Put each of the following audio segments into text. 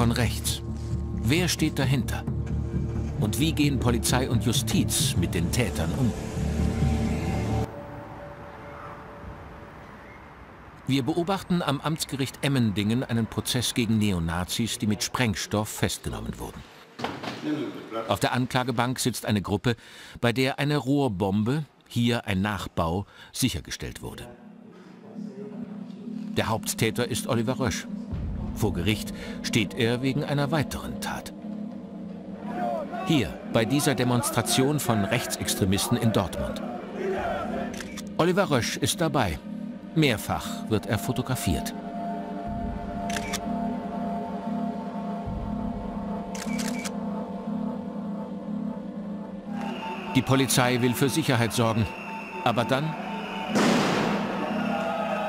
Von rechts. Wer steht dahinter? Und wie gehen Polizei und Justiz mit den Tätern um? Wir beobachten am Amtsgericht Emmendingen einen Prozess gegen Neonazis, die mit Sprengstoff festgenommen wurden. Auf der Anklagebank sitzt eine Gruppe, bei der eine Rohrbombe, hier ein Nachbau, sichergestellt wurde. Der Haupttäter ist Oliver Rösch. Vor Gericht steht er wegen einer weiteren Tat. Hier, bei dieser Demonstration von Rechtsextremisten in Dortmund. Oliver Rösch ist dabei. Mehrfach wird er fotografiert. Die Polizei will für Sicherheit sorgen. Aber dann...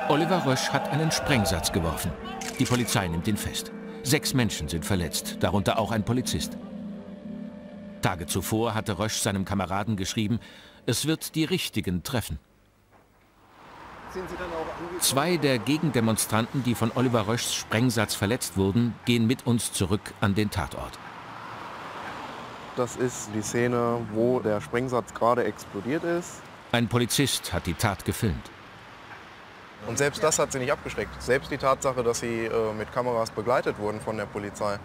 Oliver Rösch hat einen Sprengsatz geworfen. Die Polizei nimmt ihn fest. Sechs Menschen sind verletzt, darunter auch ein Polizist. Tage zuvor hatte Rösch seinem Kameraden geschrieben, es wird die Richtigen treffen. Zwei der Gegendemonstranten, die von Oliver Röschs Sprengsatz verletzt wurden, gehen mit uns zurück an den Tatort. Das ist die Szene, wo der Sprengsatz gerade explodiert ist. Ein Polizist hat die Tat gefilmt. Und selbst das hat sie nicht abgeschreckt. Selbst die Tatsache, dass sie äh, mit Kameras begleitet wurden von der Polizei.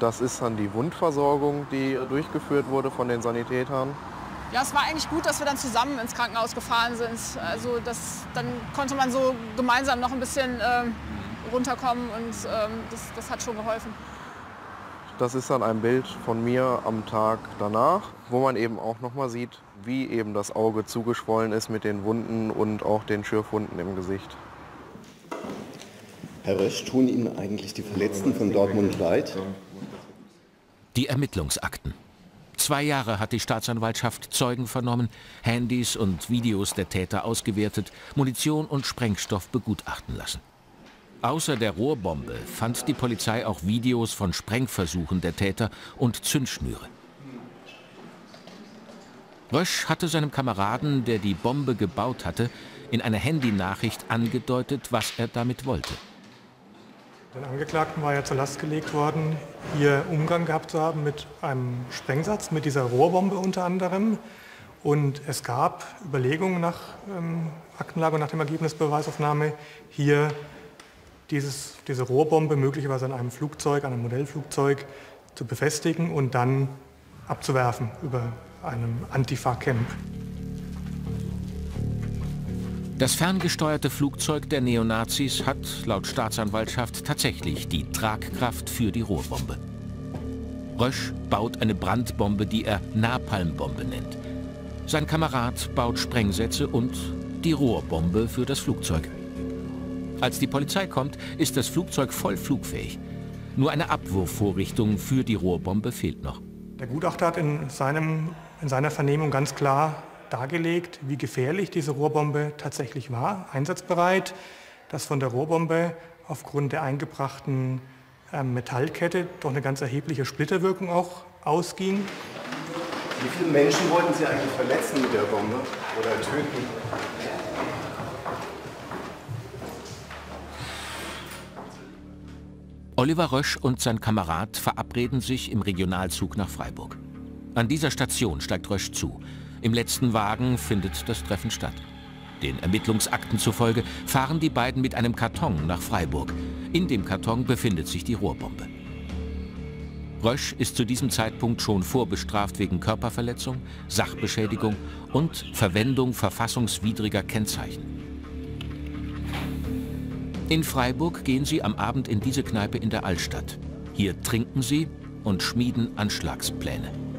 Das ist dann die Wundversorgung, die durchgeführt wurde von den Sanitätern. Ja, es war eigentlich gut, dass wir dann zusammen ins Krankenhaus gefahren sind. Also das, dann konnte man so gemeinsam noch ein bisschen ähm, runterkommen und ähm, das, das hat schon geholfen. Das ist dann ein Bild von mir am Tag danach, wo man eben auch noch mal sieht, wie eben das Auge zugeschwollen ist mit den Wunden und auch den Schürfwunden im Gesicht. Herr Rösch, tun Ihnen eigentlich die Verletzten von Dortmund leid? Die Ermittlungsakten. Zwei Jahre hat die Staatsanwaltschaft Zeugen vernommen, Handys und Videos der Täter ausgewertet, Munition und Sprengstoff begutachten lassen. Außer der Rohrbombe fand die Polizei auch Videos von Sprengversuchen der Täter und Zündschnüre. Rösch hatte seinem Kameraden, der die Bombe gebaut hatte, in einer Handynachricht angedeutet, was er damit wollte. Den Angeklagten war ja zur Last gelegt worden, hier Umgang gehabt zu haben mit einem Sprengsatz, mit dieser Rohrbombe unter anderem. Und es gab Überlegungen nach ähm, Aktenlage und nach dem Ergebnisbeweisaufnahme, hier dieses, diese Rohrbombe möglicherweise an einem Flugzeug, an einem Modellflugzeug zu befestigen und dann abzuwerfen über einem Antifa-Camp. Das ferngesteuerte Flugzeug der Neonazis hat laut Staatsanwaltschaft tatsächlich die Tragkraft für die Rohrbombe. Rösch baut eine Brandbombe, die er Napalmbombe nennt. Sein Kamerad baut Sprengsätze und die Rohrbombe für das Flugzeug. Als die Polizei kommt, ist das Flugzeug voll flugfähig. Nur eine Abwurfvorrichtung für die Rohrbombe fehlt noch. Der Gutachter hat in, seinem, in seiner Vernehmung ganz klar dargelegt, wie gefährlich diese Rohrbombe tatsächlich war, einsatzbereit, dass von der Rohrbombe aufgrund der eingebrachten äh, Metallkette doch eine ganz erhebliche Splitterwirkung auch ausging. Wie viele Menschen wollten Sie eigentlich verletzen mit der Bombe oder töten? Oliver Rösch und sein Kamerad verabreden sich im Regionalzug nach Freiburg. An dieser Station steigt Rösch zu. Im letzten Wagen findet das Treffen statt. Den Ermittlungsakten zufolge fahren die beiden mit einem Karton nach Freiburg. In dem Karton befindet sich die Rohrbombe. Rösch ist zu diesem Zeitpunkt schon vorbestraft wegen Körperverletzung, Sachbeschädigung und Verwendung verfassungswidriger Kennzeichen. In Freiburg gehen sie am Abend in diese Kneipe in der Altstadt. Hier trinken sie und schmieden Anschlagspläne.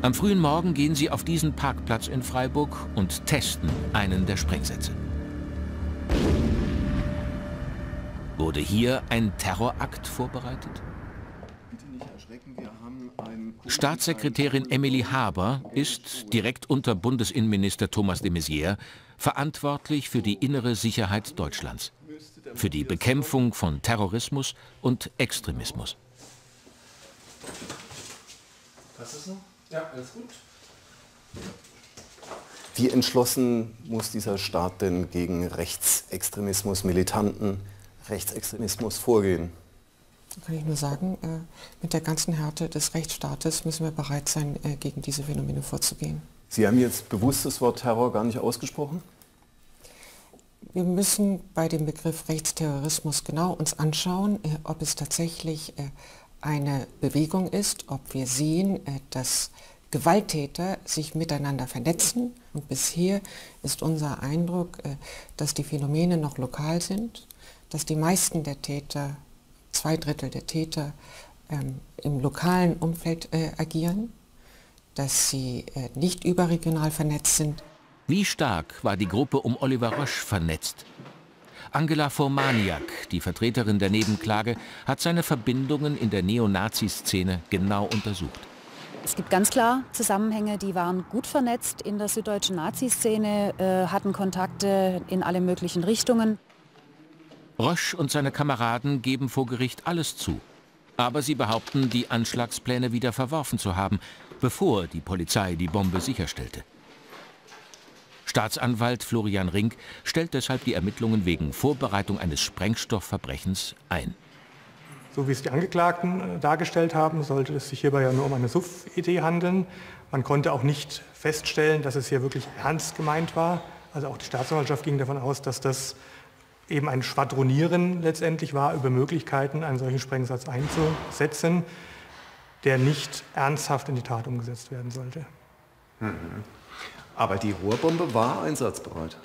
Am frühen Morgen gehen sie auf diesen Parkplatz in Freiburg und testen einen der Sprengsätze. Wurde hier ein Terrorakt vorbereitet? Staatssekretärin Emily Haber ist direkt unter Bundesinnenminister Thomas de Maizière verantwortlich für die innere Sicherheit Deutschlands, für die Bekämpfung von Terrorismus und Extremismus. Was ist noch? Ja, alles gut. Wie entschlossen muss dieser Staat denn gegen Rechtsextremismus, militanten Rechtsextremismus vorgehen? Kann ich nur sagen, äh, mit der ganzen Härte des Rechtsstaates müssen wir bereit sein, äh, gegen diese Phänomene vorzugehen. Sie haben jetzt bewusst das Wort Terror gar nicht ausgesprochen? Wir müssen bei dem Begriff Rechtsterrorismus genau uns anschauen, äh, ob es tatsächlich eine Bewegung ist, ob wir sehen, dass Gewalttäter sich miteinander vernetzen. Und bisher ist unser Eindruck, dass die Phänomene noch lokal sind, dass die meisten der Täter, zwei Drittel der Täter, ähm, im lokalen Umfeld äh, agieren, dass sie äh, nicht überregional vernetzt sind. Wie stark war die Gruppe um Oliver Rösch vernetzt? Angela Formaniak, die Vertreterin der Nebenklage, hat seine Verbindungen in der Neonazi-Szene genau untersucht. Es gibt ganz klar Zusammenhänge, die waren gut vernetzt in der süddeutschen Nazi-Szene, äh, hatten Kontakte in alle möglichen Richtungen. Rösch und seine Kameraden geben vor Gericht alles zu. Aber sie behaupten, die Anschlagspläne wieder verworfen zu haben, bevor die Polizei die Bombe sicherstellte. Staatsanwalt Florian Rink stellt deshalb die Ermittlungen wegen Vorbereitung eines Sprengstoffverbrechens ein. So wie es die Angeklagten äh, dargestellt haben, sollte es sich hierbei ja nur um eine Suff-Idee handeln. Man konnte auch nicht feststellen, dass es hier wirklich ernst gemeint war. Also auch die Staatsanwaltschaft ging davon aus, dass das eben ein Schwadronieren letztendlich war über Möglichkeiten, einen solchen Sprengsatz einzusetzen, der nicht ernsthaft in die Tat umgesetzt werden sollte. Mhm. Aber die Rohrbombe war einsatzbereit.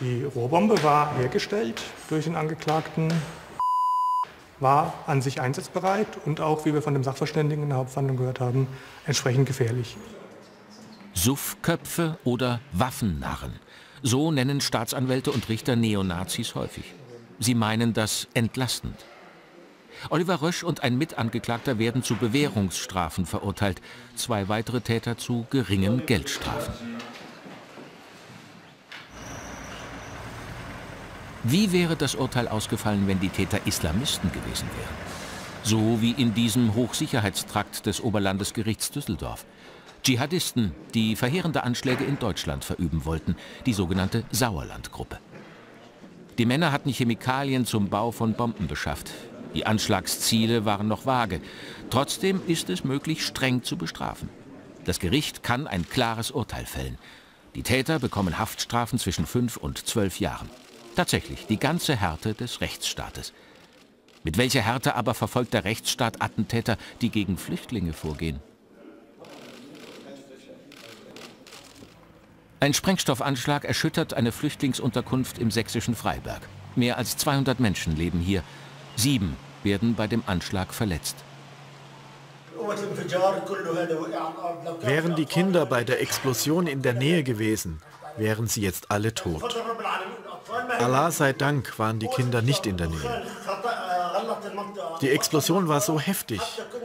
Die Rohrbombe war hergestellt durch den Angeklagten, war an sich einsatzbereit und auch, wie wir von dem Sachverständigen in der Hauptverhandlung gehört haben, entsprechend gefährlich. Suffköpfe oder Waffennarren. So nennen Staatsanwälte und Richter Neonazis häufig. Sie meinen das entlastend. Oliver Rösch und ein Mitangeklagter werden zu Bewährungsstrafen verurteilt, zwei weitere Täter zu geringen Geldstrafen. Wie wäre das Urteil ausgefallen, wenn die Täter Islamisten gewesen wären? So wie in diesem Hochsicherheitstrakt des Oberlandesgerichts Düsseldorf. Dschihadisten, die verheerende Anschläge in Deutschland verüben wollten, die sogenannte Sauerlandgruppe. Die Männer hatten Chemikalien zum Bau von Bomben beschafft. Die Anschlagsziele waren noch vage. Trotzdem ist es möglich, streng zu bestrafen. Das Gericht kann ein klares Urteil fällen. Die Täter bekommen Haftstrafen zwischen fünf und zwölf Jahren. Tatsächlich die ganze Härte des Rechtsstaates. Mit welcher Härte aber verfolgt der Rechtsstaat Attentäter, die gegen Flüchtlinge vorgehen? Ein Sprengstoffanschlag erschüttert eine Flüchtlingsunterkunft im sächsischen Freiberg. Mehr als 200 Menschen leben hier. Sieben werden bei dem Anschlag verletzt. Wären die Kinder bei der Explosion in der Nähe gewesen, wären sie jetzt alle tot. Allah sei Dank waren die Kinder nicht in der Nähe. Die Explosion war so heftig.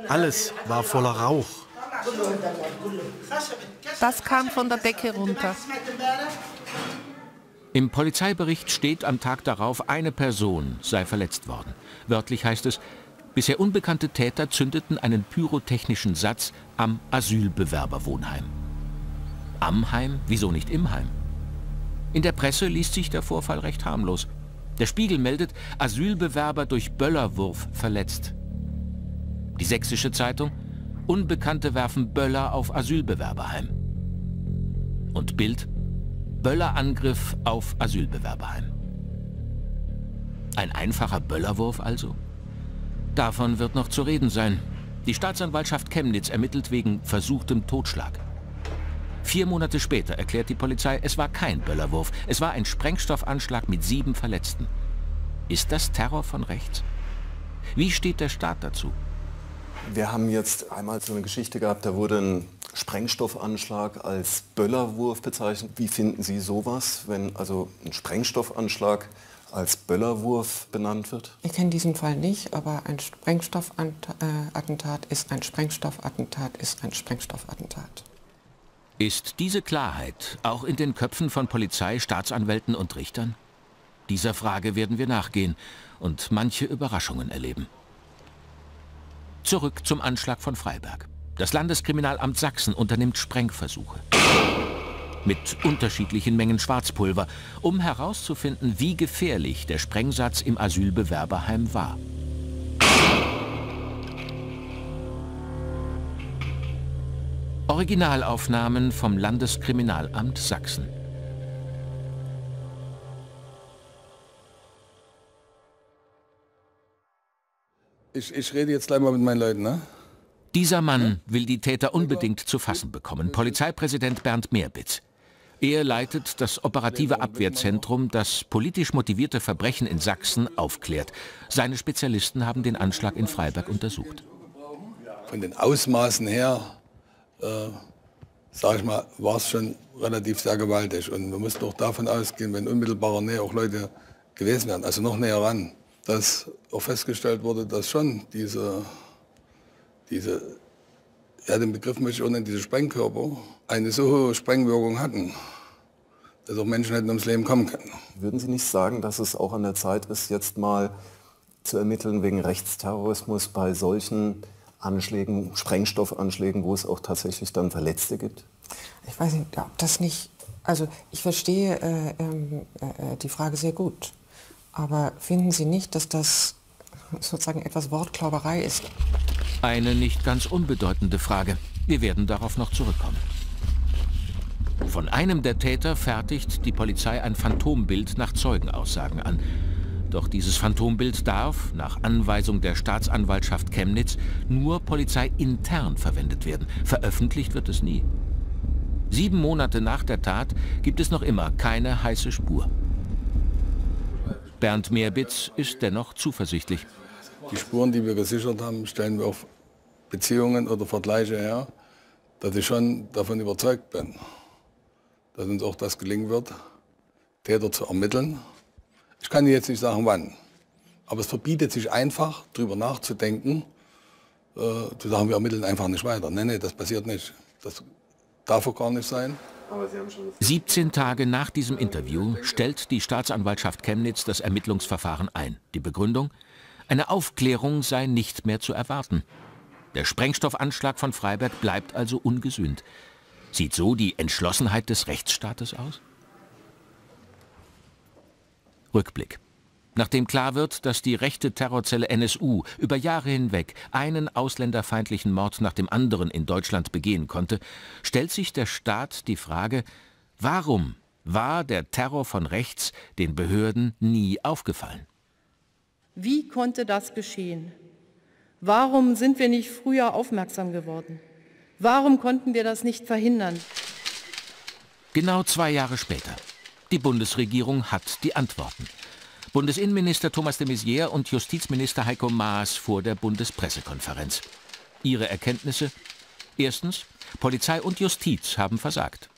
Alles war voller Rauch. Das kam von der Decke runter. Im Polizeibericht steht am Tag darauf, eine Person sei verletzt worden. Wörtlich heißt es, bisher unbekannte Täter zündeten einen pyrotechnischen Satz am Asylbewerberwohnheim. Am Heim? Wieso nicht im Heim? In der Presse liest sich der Vorfall recht harmlos. Der Spiegel meldet, Asylbewerber durch Böllerwurf verletzt. Die Sächsische Zeitung, Unbekannte werfen Böller auf Asylbewerberheim. Und Bild, Böllerangriff auf Asylbewerberheim. Ein einfacher Böllerwurf also? Davon wird noch zu reden sein. Die Staatsanwaltschaft Chemnitz ermittelt wegen versuchtem Totschlag. Vier Monate später erklärt die Polizei, es war kein Böllerwurf, es war ein Sprengstoffanschlag mit sieben Verletzten. Ist das Terror von rechts? Wie steht der Staat dazu? Wir haben jetzt einmal so eine Geschichte gehabt, da wurde ein Sprengstoffanschlag als Böllerwurf bezeichnet. Wie finden Sie sowas, wenn also ein Sprengstoffanschlag als Böllerwurf benannt wird? Ich kenne diesen Fall nicht, aber ein Sprengstoffattentat ist ein Sprengstoffattentat ist ein Sprengstoffattentat. Ist diese Klarheit auch in den Köpfen von Polizei, Staatsanwälten und Richtern? Dieser Frage werden wir nachgehen und manche Überraschungen erleben. Zurück zum Anschlag von Freiberg. Das Landeskriminalamt Sachsen unternimmt Sprengversuche. mit unterschiedlichen Mengen Schwarzpulver, um herauszufinden, wie gefährlich der Sprengsatz im Asylbewerberheim war. Originalaufnahmen vom Landeskriminalamt Sachsen. Ich, ich rede jetzt gleich mal mit meinen Leuten, ne? Dieser Mann will die Täter unbedingt zu fassen bekommen. Polizeipräsident Bernd Meerbitz. Er leitet das operative Abwehrzentrum, das politisch motivierte Verbrechen in Sachsen aufklärt. Seine Spezialisten haben den Anschlag in Freiberg untersucht. Von den Ausmaßen her, äh, sage ich mal, war es schon relativ sehr gewaltig. Und wir mussten auch davon ausgehen, wenn unmittelbarer Nähe auch Leute gewesen wären, also noch näher ran, dass auch festgestellt wurde, dass schon diese, diese ja, den Begriff möchte ich auch nennen, diese Sprengkörper, eine so hohe Sprengwirkung hatten, dass auch Menschen hätten ums Leben kommen können. Würden Sie nicht sagen, dass es auch an der Zeit ist, jetzt mal zu ermitteln wegen Rechtsterrorismus bei solchen Anschlägen, Sprengstoffanschlägen, wo es auch tatsächlich dann Verletzte gibt? Ich weiß nicht, ob das nicht, also ich verstehe äh, ähm, äh, die Frage sehr gut. Aber finden Sie nicht, dass das sozusagen etwas Wortklauberei ist? Eine nicht ganz unbedeutende Frage. Wir werden darauf noch zurückkommen. Von einem der Täter fertigt die Polizei ein Phantombild nach Zeugenaussagen an. Doch dieses Phantombild darf, nach Anweisung der Staatsanwaltschaft Chemnitz, nur polizeiintern verwendet werden. Veröffentlicht wird es nie. Sieben Monate nach der Tat gibt es noch immer keine heiße Spur. Bernd Meerbitz ist dennoch zuversichtlich. Die Spuren, die wir gesichert haben, stellen wir auf Beziehungen oder Vergleiche her, dass ich schon davon überzeugt bin, dass uns auch das gelingen wird, Täter zu ermitteln. Ich kann jetzt nicht sagen, wann. Aber es verbietet sich einfach, darüber nachzudenken, äh, zu sagen, wir ermitteln einfach nicht weiter. Nein, nein, das passiert nicht. Das darf auch gar nicht sein. 17 Tage nach diesem Interview stellt die Staatsanwaltschaft Chemnitz das Ermittlungsverfahren ein. Die Begründung? Eine Aufklärung sei nicht mehr zu erwarten. Der Sprengstoffanschlag von Freiberg bleibt also ungesühnt. Sieht so die Entschlossenheit des Rechtsstaates aus? Rückblick. Nachdem klar wird, dass die rechte Terrorzelle NSU über Jahre hinweg einen ausländerfeindlichen Mord nach dem anderen in Deutschland begehen konnte, stellt sich der Staat die Frage, warum war der Terror von rechts den Behörden nie aufgefallen? Wie konnte das geschehen? Warum sind wir nicht früher aufmerksam geworden? Warum konnten wir das nicht verhindern? Genau zwei Jahre später. Die Bundesregierung hat die Antworten. Bundesinnenminister Thomas de Maizière und Justizminister Heiko Maas vor der Bundespressekonferenz. Ihre Erkenntnisse? Erstens, Polizei und Justiz haben versagt.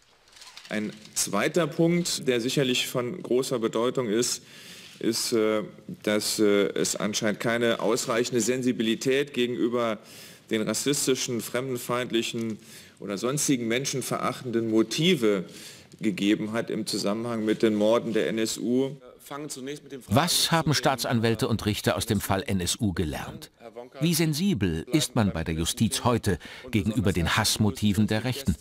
Ein zweiter Punkt, der sicherlich von großer Bedeutung ist, ist, äh, dass äh, es anscheinend keine ausreichende Sensibilität gegenüber den rassistischen, fremdenfeindlichen oder sonstigen menschenverachtenden Motive gegeben hat im Zusammenhang mit den Morden der NSU. Was haben Staatsanwälte und Richter aus dem Fall NSU gelernt? Wie sensibel ist man bei der Justiz heute gegenüber den Hassmotiven der Rechten?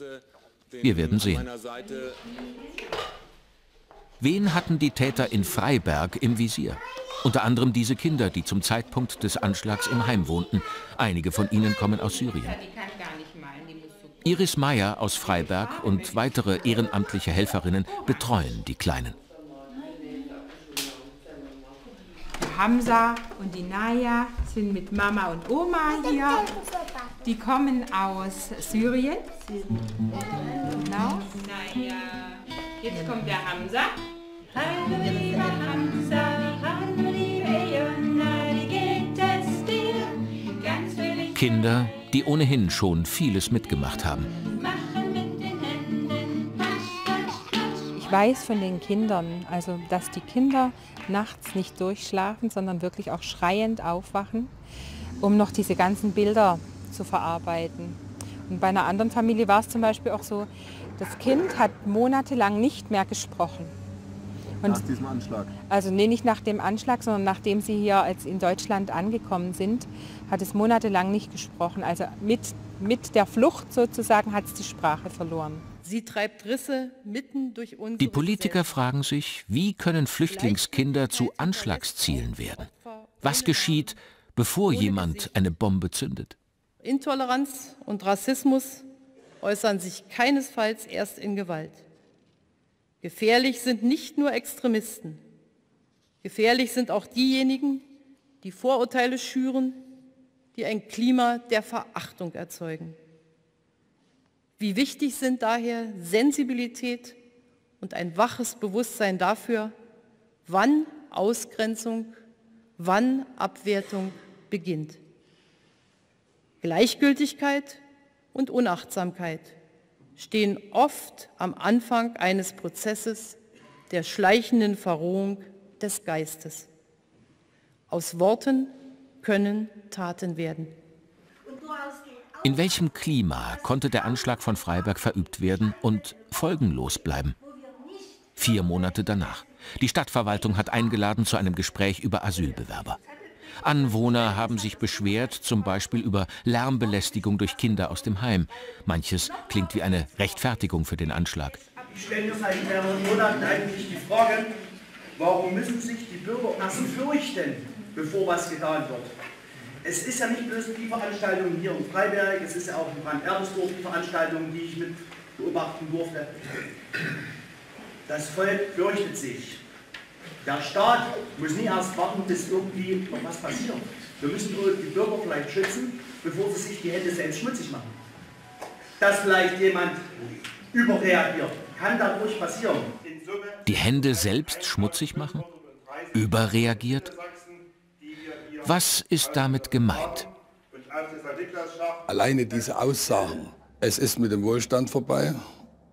Wir werden sehen. Wen hatten die Täter in Freiberg im Visier? Unter anderem diese Kinder, die zum Zeitpunkt des Anschlags im Heim wohnten. Einige von ihnen kommen aus Syrien. Iris Meyer aus Freiberg und weitere ehrenamtliche Helferinnen betreuen die Kleinen. Hamza und die Naya sind mit Mama und Oma hier. Die kommen aus Syrien. Genau. Jetzt kommt der Hamza. Hallo lieber Hamza, Kinder, die ohnehin schon vieles mitgemacht haben. Ich weiß von den Kindern, also dass die Kinder nachts nicht durchschlafen, sondern wirklich auch schreiend aufwachen, um noch diese ganzen Bilder zu verarbeiten. Und bei einer anderen Familie war es zum Beispiel auch so, das Kind hat monatelang nicht mehr gesprochen. Und nach diesem Anschlag? Also nee, nicht nach dem Anschlag, sondern nachdem sie hier als in Deutschland angekommen sind, hat es monatelang nicht gesprochen. Also mit, mit der Flucht sozusagen hat es die Sprache verloren. Sie treibt Risse mitten durch unsere Die Politiker fragen sich, wie können Flüchtlingskinder zu Anschlagszielen werden? Was geschieht, bevor jemand eine Bombe zündet? Intoleranz und Rassismus äußern sich keinesfalls erst in Gewalt. Gefährlich sind nicht nur Extremisten. Gefährlich sind auch diejenigen, die Vorurteile schüren, die ein Klima der Verachtung erzeugen. Wie wichtig sind daher Sensibilität und ein waches Bewusstsein dafür, wann Ausgrenzung, wann Abwertung beginnt. Gleichgültigkeit und Unachtsamkeit stehen oft am Anfang eines Prozesses der schleichenden Verrohung des Geistes. Aus Worten können Taten werden. In welchem Klima konnte der Anschlag von Freiberg verübt werden und folgenlos bleiben? Vier Monate danach. Die Stadtverwaltung hat eingeladen zu einem Gespräch über Asylbewerber. Anwohner haben sich beschwert, zum Beispiel über Lärmbelästigung durch Kinder aus dem Heim. Manches klingt wie eine Rechtfertigung für den Anschlag. Ich stelle seit mehreren Monaten eigentlich die Frage, warum müssen sich die Bürger erst fürchten, bevor was getan wird. Es ist ja nicht bloß die Veranstaltung hier in Freiberg, es ist ja auch in Brand-Erbesdorf die Veranstaltung, die ich mit beobachten durfte. Das Volk fürchtet sich. Der Staat muss nie erst warten, bis irgendwie noch was passiert. Wir müssen die Bürger vielleicht schützen, bevor sie sich die Hände selbst schmutzig machen. Dass vielleicht jemand überreagiert, kann dadurch passieren. Die Hände selbst schmutzig machen? Überreagiert? Was ist damit gemeint? Alleine diese Aussagen, es ist mit dem Wohlstand vorbei.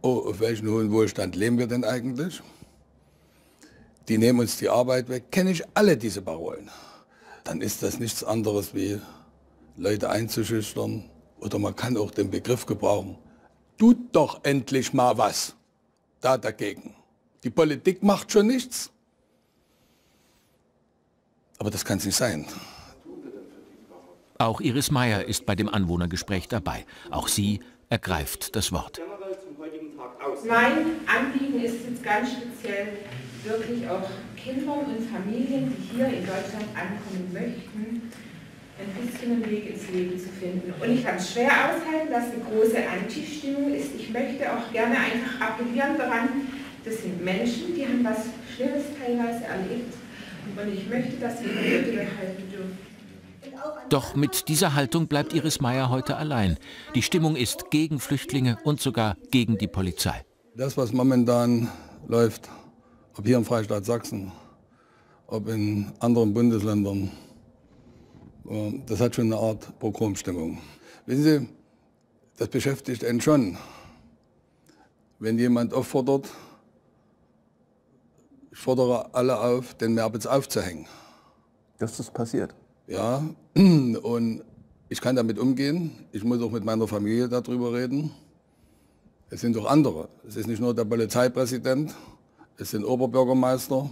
Oh, auf welchen hohen Wohlstand leben wir denn eigentlich? Die nehmen uns die Arbeit weg. Kenne ich alle diese Parolen. Dann ist das nichts anderes wie Leute einzuschüchtern. Oder man kann auch den Begriff gebrauchen. Tut doch endlich mal was da dagegen. Die Politik macht schon nichts. Aber das kann es nicht sein. Auch Iris Meyer ist bei dem Anwohnergespräch dabei. Auch sie ergreift das Wort. Mein Anliegen ist jetzt ganz speziell wirklich auch Kindern und Familien, die hier in Deutschland ankommen möchten, ein bisschen einen Weg ins Leben zu finden. Und ich kann es schwer aushalten, dass eine große Anti-Stimmung ist. Ich möchte auch gerne einfach appellieren daran, das sind Menschen, die haben was Schlimmes teilweise erlebt. Und ich möchte, dass wir Würde behalten dürfen. Doch mit dieser Haltung bleibt Iris Meyer heute allein. Die Stimmung ist gegen Flüchtlinge und sogar gegen die Polizei. Das, was momentan läuft, ob hier im Freistaat Sachsen, ob in anderen Bundesländern, äh, das hat schon eine Art Pogromstimmung. Wissen Sie, das beschäftigt einen schon. Wenn jemand auffordert, ich fordere alle auf, den Merbitz aufzuhängen. Das ist passiert. Ja, und ich kann damit umgehen. Ich muss auch mit meiner Familie darüber reden. Es sind auch andere. Es ist nicht nur der Polizeipräsident, es sind Oberbürgermeister.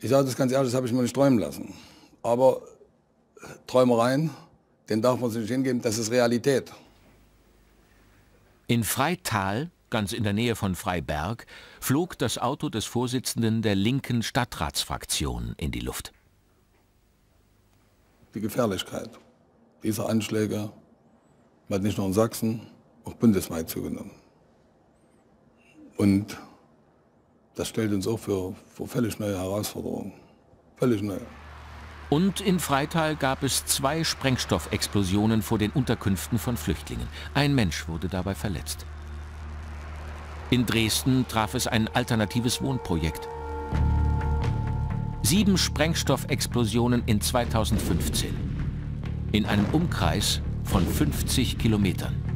Ich sage das ganz ehrlich, das habe ich mir nicht träumen lassen. Aber Träumereien, den darf man sich nicht hingeben, das ist Realität. In Freital, ganz in der Nähe von Freiberg, flog das Auto des Vorsitzenden der linken Stadtratsfraktion in die Luft die Gefährlichkeit dieser Anschläge hat nicht nur in Sachsen, auch bundesweit zugenommen. Und das stellt uns auch für, für völlig neue Herausforderungen. Völlig neu. Und in Freital gab es zwei Sprengstoffexplosionen vor den Unterkünften von Flüchtlingen. Ein Mensch wurde dabei verletzt. In Dresden traf es ein alternatives Wohnprojekt. Sieben Sprengstoffexplosionen in 2015. In einem Umkreis von 50 Kilometern.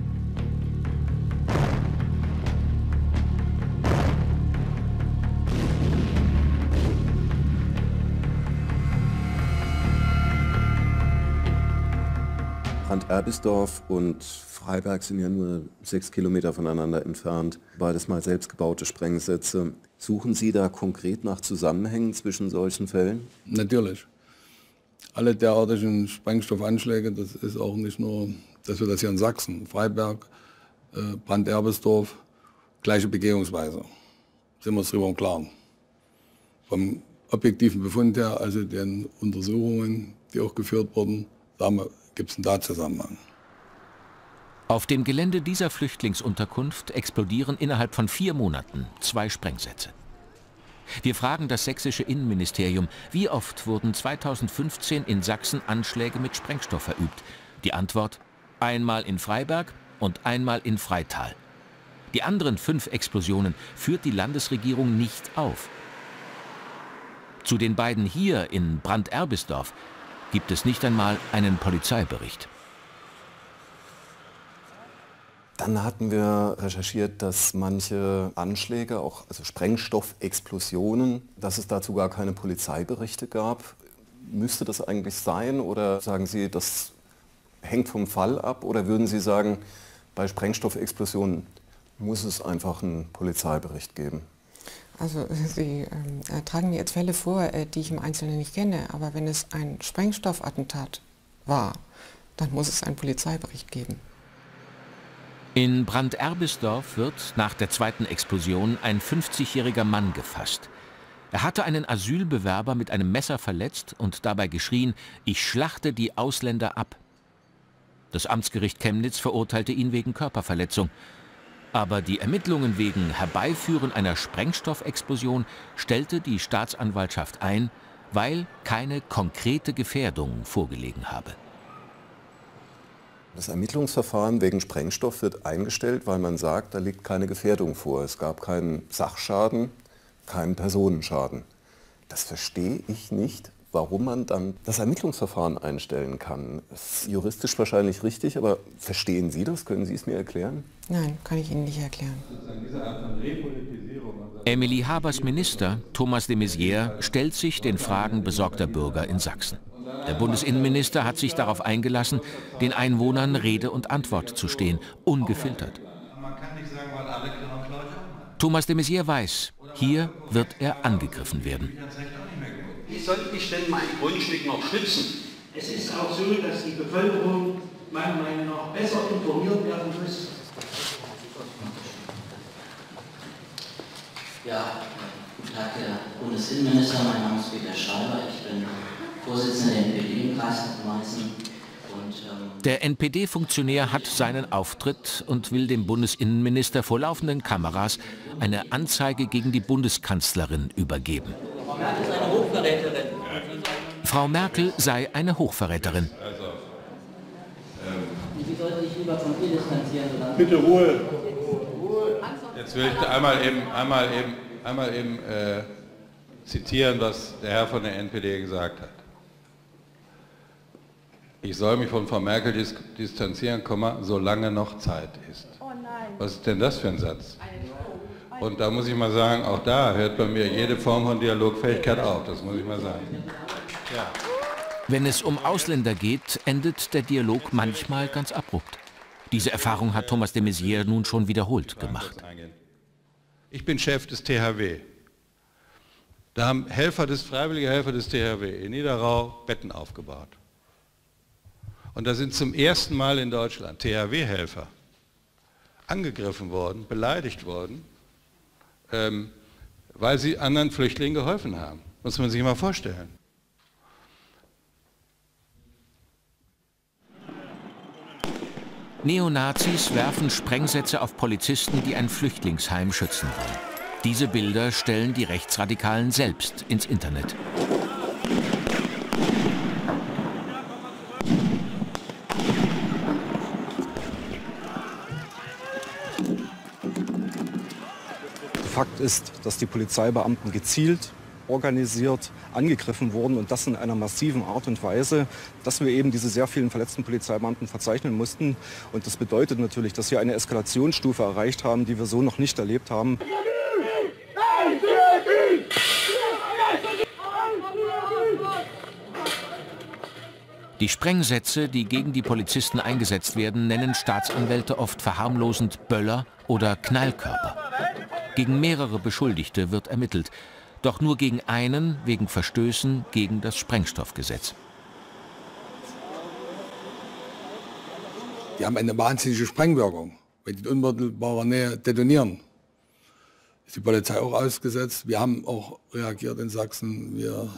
Brand-Erbisdorf und Freiberg sind ja nur sechs Kilometer voneinander entfernt. Beides mal selbstgebaute Sprengsätze. Suchen Sie da konkret nach Zusammenhängen zwischen solchen Fällen? Natürlich. Alle derartigen Sprengstoffanschläge, das ist auch nicht nur, dass wir das hier in Sachsen, Freiberg, äh, Brand-Erbesdorf, gleiche Begehungsweise. Sind wir uns darüber im Klaren. Vom objektiven Befund her, also den Untersuchungen, die auch geführt wurden, gibt es einen Tatzusammenhang. Auf dem Gelände dieser Flüchtlingsunterkunft explodieren innerhalb von vier Monaten zwei Sprengsätze. Wir fragen das sächsische Innenministerium, wie oft wurden 2015 in Sachsen Anschläge mit Sprengstoff verübt? Die Antwort, einmal in Freiberg und einmal in Freital. Die anderen fünf Explosionen führt die Landesregierung nicht auf. Zu den beiden hier in Brand-Erbisdorf gibt es nicht einmal einen Polizeibericht. Dann hatten wir recherchiert, dass manche Anschläge, auch also Sprengstoffexplosionen, dass es dazu gar keine Polizeiberichte gab. Müsste das eigentlich sein oder sagen Sie, das hängt vom Fall ab oder würden Sie sagen, bei Sprengstoffexplosionen muss es einfach einen Polizeibericht geben? Also Sie äh, tragen mir jetzt Fälle vor, äh, die ich im Einzelnen nicht kenne, aber wenn es ein Sprengstoffattentat war, dann muss es einen Polizeibericht geben. In Brand-Erbisdorf wird nach der zweiten Explosion ein 50-jähriger Mann gefasst. Er hatte einen Asylbewerber mit einem Messer verletzt und dabei geschrien, ich schlachte die Ausländer ab. Das Amtsgericht Chemnitz verurteilte ihn wegen Körperverletzung. Aber die Ermittlungen wegen Herbeiführen einer Sprengstoffexplosion stellte die Staatsanwaltschaft ein, weil keine konkrete Gefährdung vorgelegen habe. Das Ermittlungsverfahren wegen Sprengstoff wird eingestellt, weil man sagt, da liegt keine Gefährdung vor. Es gab keinen Sachschaden, keinen Personenschaden. Das verstehe ich nicht, warum man dann das Ermittlungsverfahren einstellen kann. Das ist juristisch wahrscheinlich richtig, aber verstehen Sie das? Können Sie es mir erklären? Nein, kann ich Ihnen nicht erklären. Emily Habers Minister, Thomas de Maizière, stellt sich den Fragen besorgter Bürger in Sachsen. Der Bundesinnenminister hat sich darauf eingelassen, den Einwohnern Rede und Antwort zu stehen, ungefiltert. Thomas de Maizière weiß, hier wird er angegriffen werden. Wie soll ich denn mein Grundstück noch schützen? Es ist auch so, dass die Bevölkerung meiner Meinung nach besser informiert werden muss. Ja, guten Tag, Herr Bundesinnenminister. Mein Name ist Peter Schreiber. Ich bin Vorsitzender der NPD im Kreis Meißen. Ähm, der NPD-Funktionär hat seinen Auftritt und will dem Bundesinnenminister vor laufenden Kameras eine Anzeige gegen die Bundeskanzlerin übergeben. Frau Merkel ist eine Hochverräterin. Frau Merkel sei eine Hochverräterin. Also, ähm, sollte sich lieber von ihr distanzieren? Bitte Ruhe. Jetzt will ich einmal eben, einmal eben, einmal eben äh, zitieren, was der Herr von der NPD gesagt hat. Ich soll mich von Frau Merkel dis distanzieren, solange noch Zeit ist. Oh was ist denn das für ein Satz? Und da muss ich mal sagen, auch da hört bei mir jede Form von Dialogfähigkeit auf, das muss ich mal sagen. Ja. Wenn es um Ausländer geht, endet der Dialog manchmal ganz abrupt. Diese Erfahrung hat Thomas de Maizière nun schon wiederholt gemacht. Ich bin Chef des THW. Da haben Helfer des, freiwillige Helfer des THW in Niederrau Betten aufgebaut. Und da sind zum ersten Mal in Deutschland THW-Helfer angegriffen worden, beleidigt worden, ähm, weil sie anderen Flüchtlingen geholfen haben. Muss man sich mal vorstellen. Neonazis werfen Sprengsätze auf Polizisten, die ein Flüchtlingsheim schützen wollen. Diese Bilder stellen die Rechtsradikalen selbst ins Internet. Fakt ist, dass die Polizeibeamten gezielt organisiert angegriffen wurden und das in einer massiven Art und Weise, dass wir eben diese sehr vielen verletzten Polizeibeamten verzeichnen mussten. Und das bedeutet natürlich, dass wir eine Eskalationsstufe erreicht haben, die wir so noch nicht erlebt haben. Die Sprengsätze, die gegen die Polizisten eingesetzt werden, nennen Staatsanwälte oft verharmlosend Böller oder Knallkörper. Gegen mehrere Beschuldigte wird ermittelt doch nur gegen einen wegen Verstößen gegen das Sprengstoffgesetz. Die haben eine wahnsinnige Sprengwirkung, wenn die in unmittelbarer Nähe detonieren. ist die Polizei auch ausgesetzt. Wir haben auch reagiert in Sachsen. Wir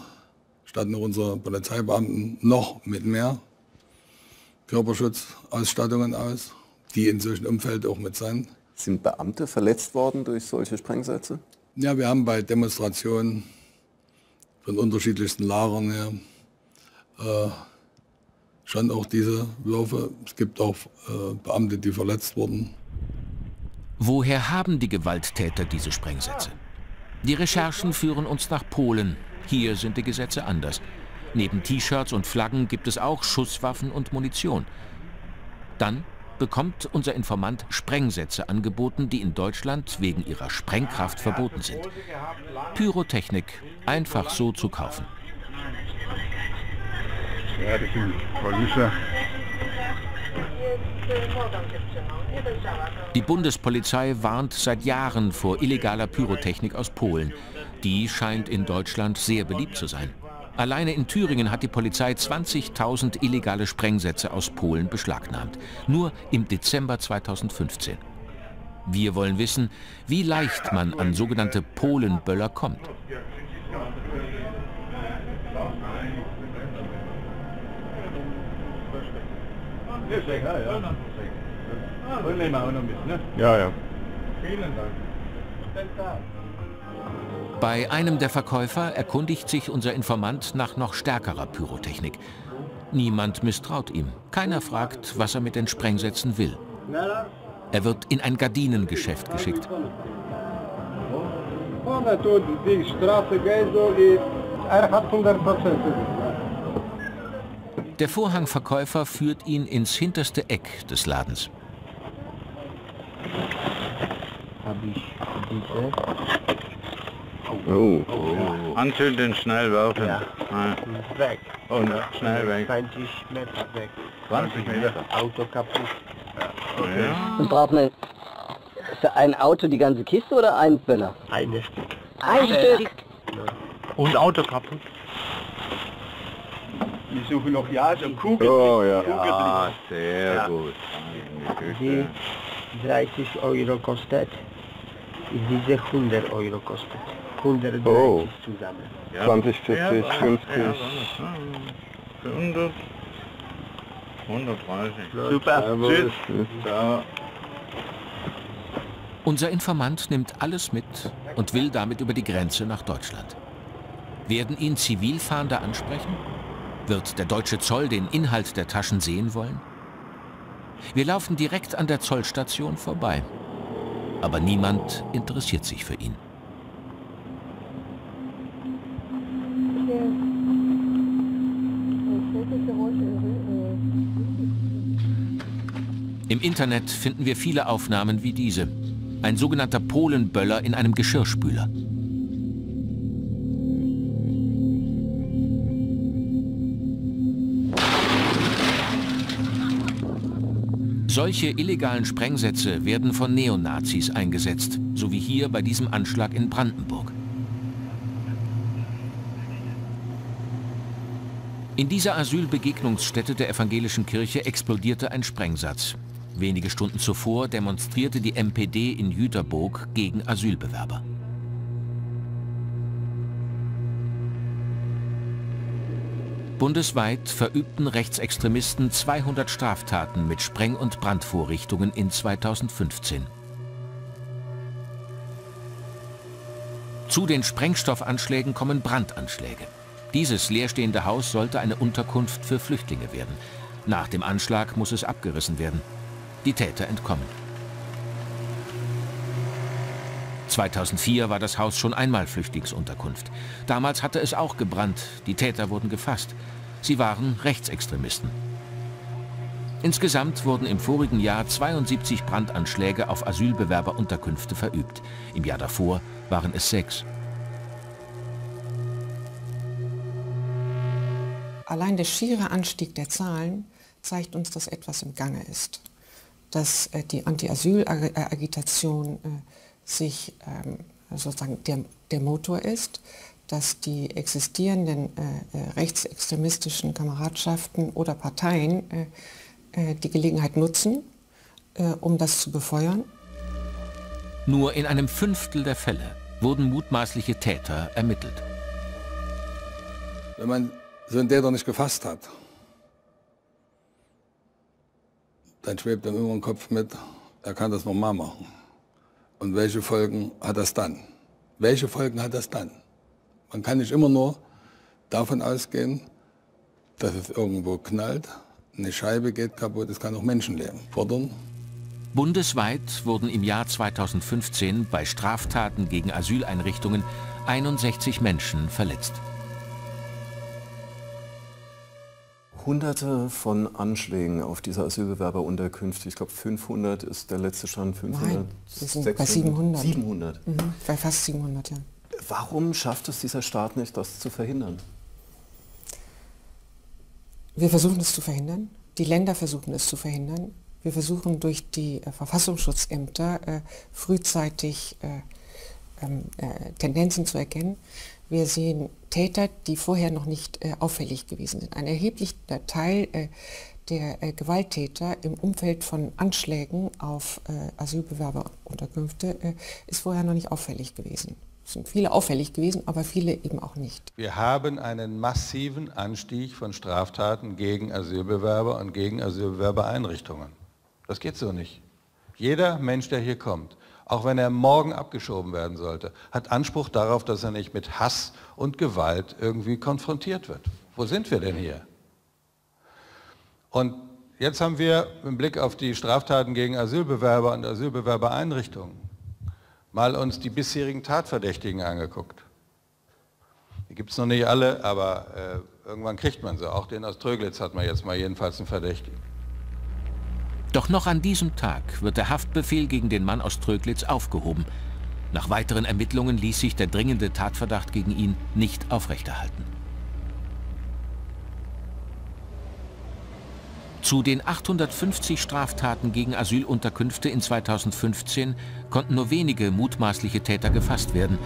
statten unsere Polizeibeamten noch mit mehr Körperschutzausstattungen aus, die in solchen Umfeld auch mit sein. Sind Beamte verletzt worden durch solche Sprengsätze? Ja, wir haben bei Demonstrationen von unterschiedlichsten Lagern her äh, schon auch diese Würfe. Es gibt auch äh, Beamte, die verletzt wurden. Woher haben die Gewalttäter diese Sprengsätze? Die Recherchen führen uns nach Polen. Hier sind die Gesetze anders. Neben T-Shirts und Flaggen gibt es auch Schusswaffen und Munition. Dann bekommt unser Informant Sprengsätze angeboten, die in Deutschland wegen ihrer Sprengkraft verboten sind. Pyrotechnik einfach so zu kaufen. Die Bundespolizei warnt seit Jahren vor illegaler Pyrotechnik aus Polen. Die scheint in Deutschland sehr beliebt zu sein. Alleine in Thüringen hat die Polizei 20.000 illegale Sprengsätze aus Polen beschlagnahmt. Nur im Dezember 2015. Wir wollen wissen, wie leicht man an sogenannte Polenböller kommt. Ja, ja. Vielen Dank. Bei einem der Verkäufer erkundigt sich unser Informant nach noch stärkerer Pyrotechnik. Niemand misstraut ihm. Keiner fragt, was er mit den Sprengsätzen will. Er wird in ein Gardinengeschäft geschickt. Er hat 100 der Vorhangverkäufer führt ihn ins hinterste Eck des Ladens. Habe ich diese? Oh. oh. Anzünden, schnell werfen. Ja. Ah. Weg. Und ja. schnell weg. 20 Meter weg. 20 Meter? Auto kaputt. Ja. Okay. Ja. Und braucht man ein Auto die ganze Kiste oder ein Böller? Ein Stück. Ein, Stück? Und Auto kaputt. Wir suchen noch ja so Kugel. Oh ja, ja sehr ja. gut. Die 30 Euro kostet, diese 100 Euro kostet. 130 oh. zusammen. Ja. 20, 40, 50. 100. 130. Super, tschüss. Ja. Unser Informant nimmt alles mit und will damit über die Grenze nach Deutschland. Werden ihn Zivilfahnder ansprechen? Wird der deutsche Zoll den Inhalt der Taschen sehen wollen? Wir laufen direkt an der Zollstation vorbei. Aber niemand interessiert sich für ihn. Im Internet finden wir viele Aufnahmen wie diese. Ein sogenannter Polenböller in einem Geschirrspüler. Solche illegalen Sprengsätze werden von Neonazis eingesetzt, so wie hier bei diesem Anschlag in Brandenburg. In dieser Asylbegegnungsstätte der evangelischen Kirche explodierte ein Sprengsatz. Wenige Stunden zuvor demonstrierte die MPD in Jüterburg gegen Asylbewerber. Bundesweit verübten Rechtsextremisten 200 Straftaten mit Spreng- und Brandvorrichtungen in 2015. Zu den Sprengstoffanschlägen kommen Brandanschläge. Dieses leerstehende Haus sollte eine Unterkunft für Flüchtlinge werden. Nach dem Anschlag muss es abgerissen werden. Die Täter entkommen. 2004 war das Haus schon einmal Flüchtlingsunterkunft. Damals hatte es auch gebrannt. Die Täter wurden gefasst. Sie waren Rechtsextremisten. Insgesamt wurden im vorigen Jahr 72 Brandanschläge auf Asylbewerberunterkünfte verübt. Im Jahr davor waren es sechs. Allein der schiere Anstieg der Zahlen zeigt uns, dass etwas im Gange ist. Dass äh, die Anti-Asyl-Agitation äh, sich ähm, sozusagen der, der Motor ist, dass die existierenden äh, äh, rechtsextremistischen Kameradschaften oder Parteien äh, äh die Gelegenheit nutzen, äh, um das zu befeuern. Nur in einem Fünftel der Fälle wurden mutmaßliche Täter ermittelt. Wenn man so einen Täter nicht gefasst hat, dann schwebt ihm immer im Kopf mit, er kann das nochmal machen. Und welche Folgen hat das dann? Welche Folgen hat das dann? Man kann nicht immer nur davon ausgehen, dass es irgendwo knallt, eine Scheibe geht kaputt, es kann auch Menschenleben fordern. Bundesweit wurden im Jahr 2015 bei Straftaten gegen Asyleinrichtungen 61 Menschen verletzt. Hunderte von Anschlägen auf diese Asylbewerberunterkünfte. Ich glaube 500 ist der letzte Stand. 500, Nein, wir sind bei 700. 700. Mhm, bei fast 700, ja. Warum schafft es dieser Staat nicht, das zu verhindern? Wir versuchen es zu verhindern. Die Länder versuchen es zu verhindern. Wir versuchen durch die äh, Verfassungsschutzämter äh, frühzeitig äh, ähm, äh, Tendenzen zu erkennen. Wir sehen Täter, die vorher noch nicht äh, auffällig gewesen sind. Ein erheblicher Teil äh, der Gewalttäter im Umfeld von Anschlägen auf Asylbewerberunterkünfte ist vorher noch nicht auffällig gewesen. Es sind viele auffällig gewesen, aber viele eben auch nicht. Wir haben einen massiven Anstieg von Straftaten gegen Asylbewerber und gegen Asylbewerbereinrichtungen. Das geht so nicht. Jeder Mensch, der hier kommt, auch wenn er morgen abgeschoben werden sollte, hat Anspruch darauf, dass er nicht mit Hass und Gewalt irgendwie konfrontiert wird. Wo sind wir denn hier? Und jetzt haben wir im Blick auf die Straftaten gegen Asylbewerber und Asylbewerbereinrichtungen mal uns die bisherigen Tatverdächtigen angeguckt. Die gibt es noch nicht alle, aber äh, irgendwann kriegt man sie. Auch den aus Tröglitz hat man jetzt mal jedenfalls einen Verdächtigen. Doch noch an diesem Tag wird der Haftbefehl gegen den Mann aus Tröglitz aufgehoben. Nach weiteren Ermittlungen ließ sich der dringende Tatverdacht gegen ihn nicht aufrechterhalten. Zu den 850 Straftaten gegen Asylunterkünfte in 2015 konnten nur wenige mutmaßliche Täter gefasst werden.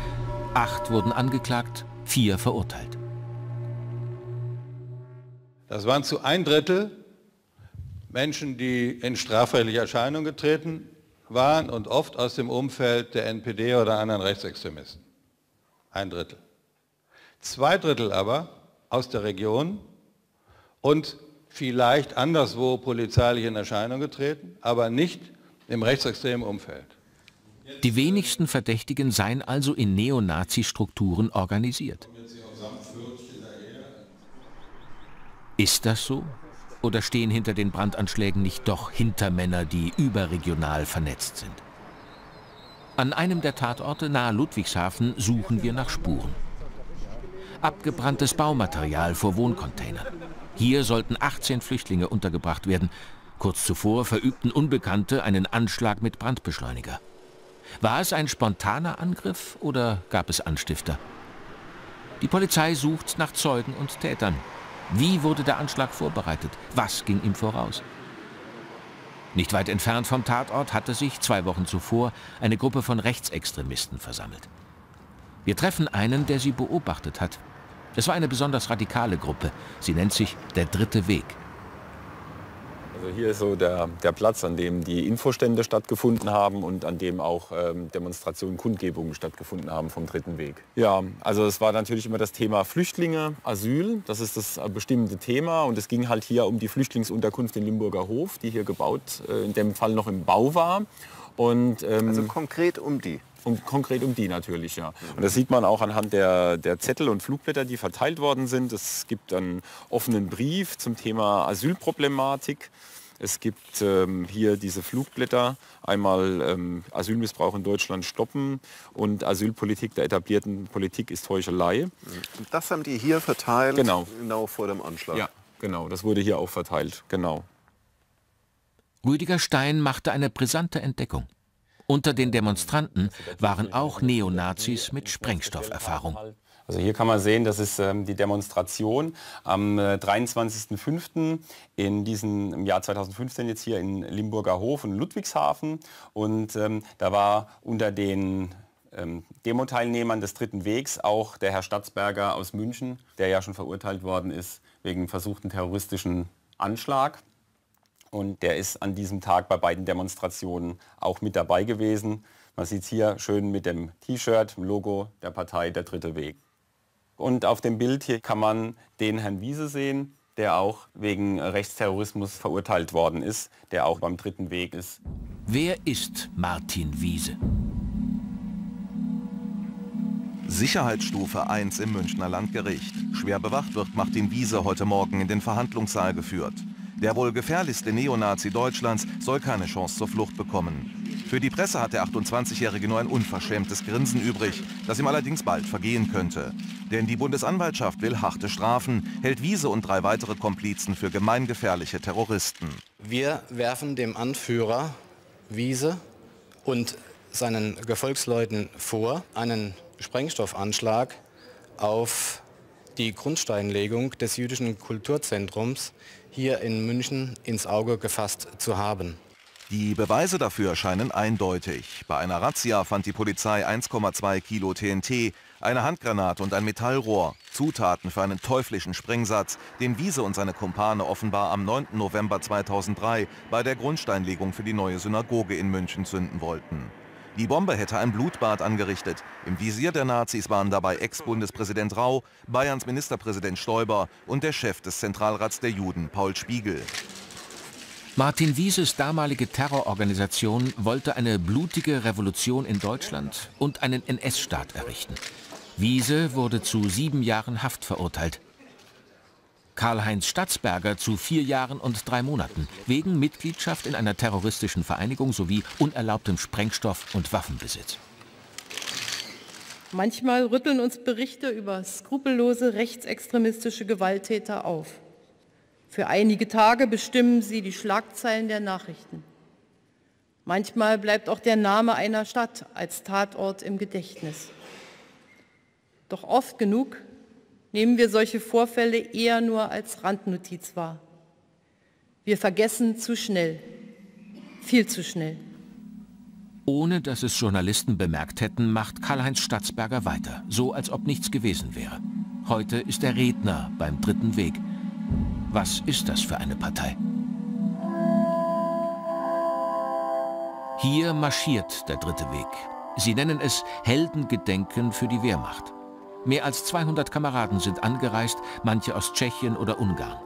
Acht wurden angeklagt, vier verurteilt. Das waren zu ein Drittel Menschen, die in straffällige Erscheinung getreten waren und oft aus dem Umfeld der NPD oder anderen Rechtsextremisten. Ein Drittel. Zwei Drittel aber aus der Region und vielleicht anderswo polizeilich in Erscheinung getreten, aber nicht im rechtsextremen Umfeld. Die wenigsten Verdächtigen seien also in Neonazi-Strukturen organisiert. Ist das so? Oder stehen hinter den Brandanschlägen nicht doch Hintermänner, die überregional vernetzt sind? An einem der Tatorte nahe Ludwigshafen suchen wir nach Spuren. Abgebranntes Baumaterial vor Wohncontainern. Hier sollten 18 Flüchtlinge untergebracht werden. Kurz zuvor verübten Unbekannte einen Anschlag mit Brandbeschleuniger. War es ein spontaner Angriff oder gab es Anstifter? Die Polizei sucht nach Zeugen und Tätern. Wie wurde der Anschlag vorbereitet? Was ging ihm voraus? Nicht weit entfernt vom Tatort hatte sich zwei Wochen zuvor eine Gruppe von Rechtsextremisten versammelt. Wir treffen einen, der sie beobachtet hat. Es war eine besonders radikale Gruppe. Sie nennt sich der Dritte Weg. Also hier ist so der, der Platz, an dem die Infostände stattgefunden haben und an dem auch ähm, Demonstrationen, Kundgebungen stattgefunden haben vom Dritten Weg. Ja, also es war natürlich immer das Thema Flüchtlinge, Asyl, das ist das bestimmte Thema und es ging halt hier um die Flüchtlingsunterkunft in Limburger Hof, die hier gebaut, äh, in dem Fall noch im Bau war. Und, ähm, also konkret um die? Um, konkret um die natürlich, ja. Und das sieht man auch anhand der, der Zettel und Flugblätter, die verteilt worden sind. Es gibt einen offenen Brief zum Thema Asylproblematik. Es gibt ähm, hier diese Flugblätter, einmal ähm, Asylmissbrauch in Deutschland stoppen und Asylpolitik der etablierten Politik ist Heuchelei. Das haben die hier verteilt, genau, genau vor dem Anschlag? Ja, genau, das wurde hier auch verteilt, genau. Rüdiger Stein machte eine brisante Entdeckung. Unter den Demonstranten waren auch Neonazis mit Sprengstofferfahrung. Also hier kann man sehen, das ist ähm, die Demonstration am äh, 23.05. in diesem im Jahr 2015 jetzt hier in Limburger Hof und Ludwigshafen. Und ähm, da war unter den ähm, Demo-Teilnehmern des Dritten Wegs auch der Herr Statzberger aus München, der ja schon verurteilt worden ist wegen versuchten terroristischen Anschlag. Und der ist an diesem Tag bei beiden Demonstrationen auch mit dabei gewesen. Man sieht es hier schön mit dem T-Shirt, dem Logo der Partei Der Dritte Weg. Und auf dem Bild hier kann man den Herrn Wiese sehen, der auch wegen Rechtsterrorismus verurteilt worden ist, der auch beim Dritten Weg ist. Wer ist Martin Wiese? Sicherheitsstufe 1 im Münchner Landgericht. Schwer bewacht wird Martin Wiese heute Morgen in den Verhandlungssaal geführt. Der wohl gefährlichste Neonazi Deutschlands soll keine Chance zur Flucht bekommen. Für die Presse hat der 28-Jährige nur ein unverschämtes Grinsen übrig, das ihm allerdings bald vergehen könnte. Denn die Bundesanwaltschaft will harte Strafen, hält Wiese und drei weitere Komplizen für gemeingefährliche Terroristen. Wir werfen dem Anführer Wiese und seinen Gefolgsleuten vor, einen Sprengstoffanschlag auf die Grundsteinlegung des jüdischen Kulturzentrums hier in München ins Auge gefasst zu haben. Die Beweise dafür scheinen eindeutig. Bei einer Razzia fand die Polizei 1,2 Kilo TNT, eine Handgranate und ein Metallrohr, Zutaten für einen teuflischen Sprengsatz, den Wiese und seine Kumpane offenbar am 9. November 2003 bei der Grundsteinlegung für die neue Synagoge in München zünden wollten. Die Bombe hätte ein Blutbad angerichtet. Im Visier der Nazis waren dabei Ex-Bundespräsident Rau, Bayerns Ministerpräsident Stoiber und der Chef des Zentralrats der Juden, Paul Spiegel. Martin Wieses damalige Terrororganisation wollte eine blutige Revolution in Deutschland und einen NS-Staat errichten. Wiese wurde zu sieben Jahren Haft verurteilt. Karl-Heinz Statzberger zu vier Jahren und drei Monaten wegen Mitgliedschaft in einer terroristischen Vereinigung sowie unerlaubtem Sprengstoff und Waffenbesitz. Manchmal rütteln uns Berichte über skrupellose rechtsextremistische Gewalttäter auf. Für einige Tage bestimmen sie die Schlagzeilen der Nachrichten. Manchmal bleibt auch der Name einer Stadt als Tatort im Gedächtnis. Doch oft genug nehmen wir solche Vorfälle eher nur als Randnotiz wahr. Wir vergessen zu schnell, viel zu schnell. Ohne dass es Journalisten bemerkt hätten, macht Karl-Heinz Statzberger weiter, so als ob nichts gewesen wäre. Heute ist er Redner beim Dritten Weg – was ist das für eine Partei? Hier marschiert der dritte Weg. Sie nennen es Heldengedenken für die Wehrmacht. Mehr als 200 Kameraden sind angereist, manche aus Tschechien oder Ungarn.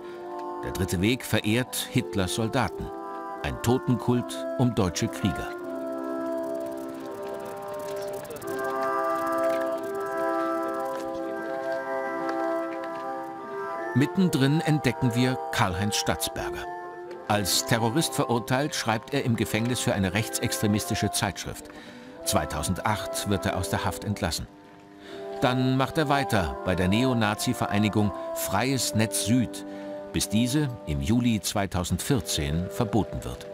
Der dritte Weg verehrt Hitlers Soldaten. Ein Totenkult um deutsche Krieger. Mittendrin entdecken wir Karl-Heinz Statzberger. Als Terrorist verurteilt schreibt er im Gefängnis für eine rechtsextremistische Zeitschrift. 2008 wird er aus der Haft entlassen. Dann macht er weiter bei der Neonazi-Vereinigung Freies Netz Süd, bis diese im Juli 2014 verboten wird.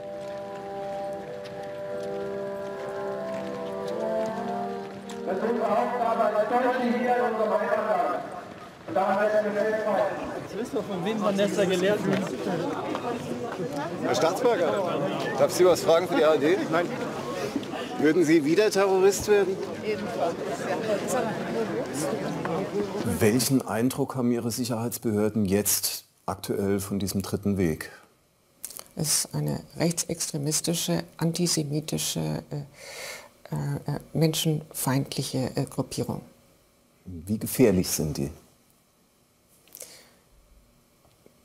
Das ist unsere Aufgabe als Deutsche hier in unserem Heimatland. Und daran heißen wir festhalten. Jetzt wissen wir, von wem Vanessa gelernt hat. Herr Staatsbürger, darf ich Sie was fragen für die ARD? Nein. Würden Sie wieder Terrorist werden? Welchen Eindruck haben Ihre Sicherheitsbehörden jetzt aktuell von diesem dritten Weg? Es ist eine rechtsextremistische, antisemitische, äh, äh, menschenfeindliche äh, Gruppierung. Wie gefährlich sind die?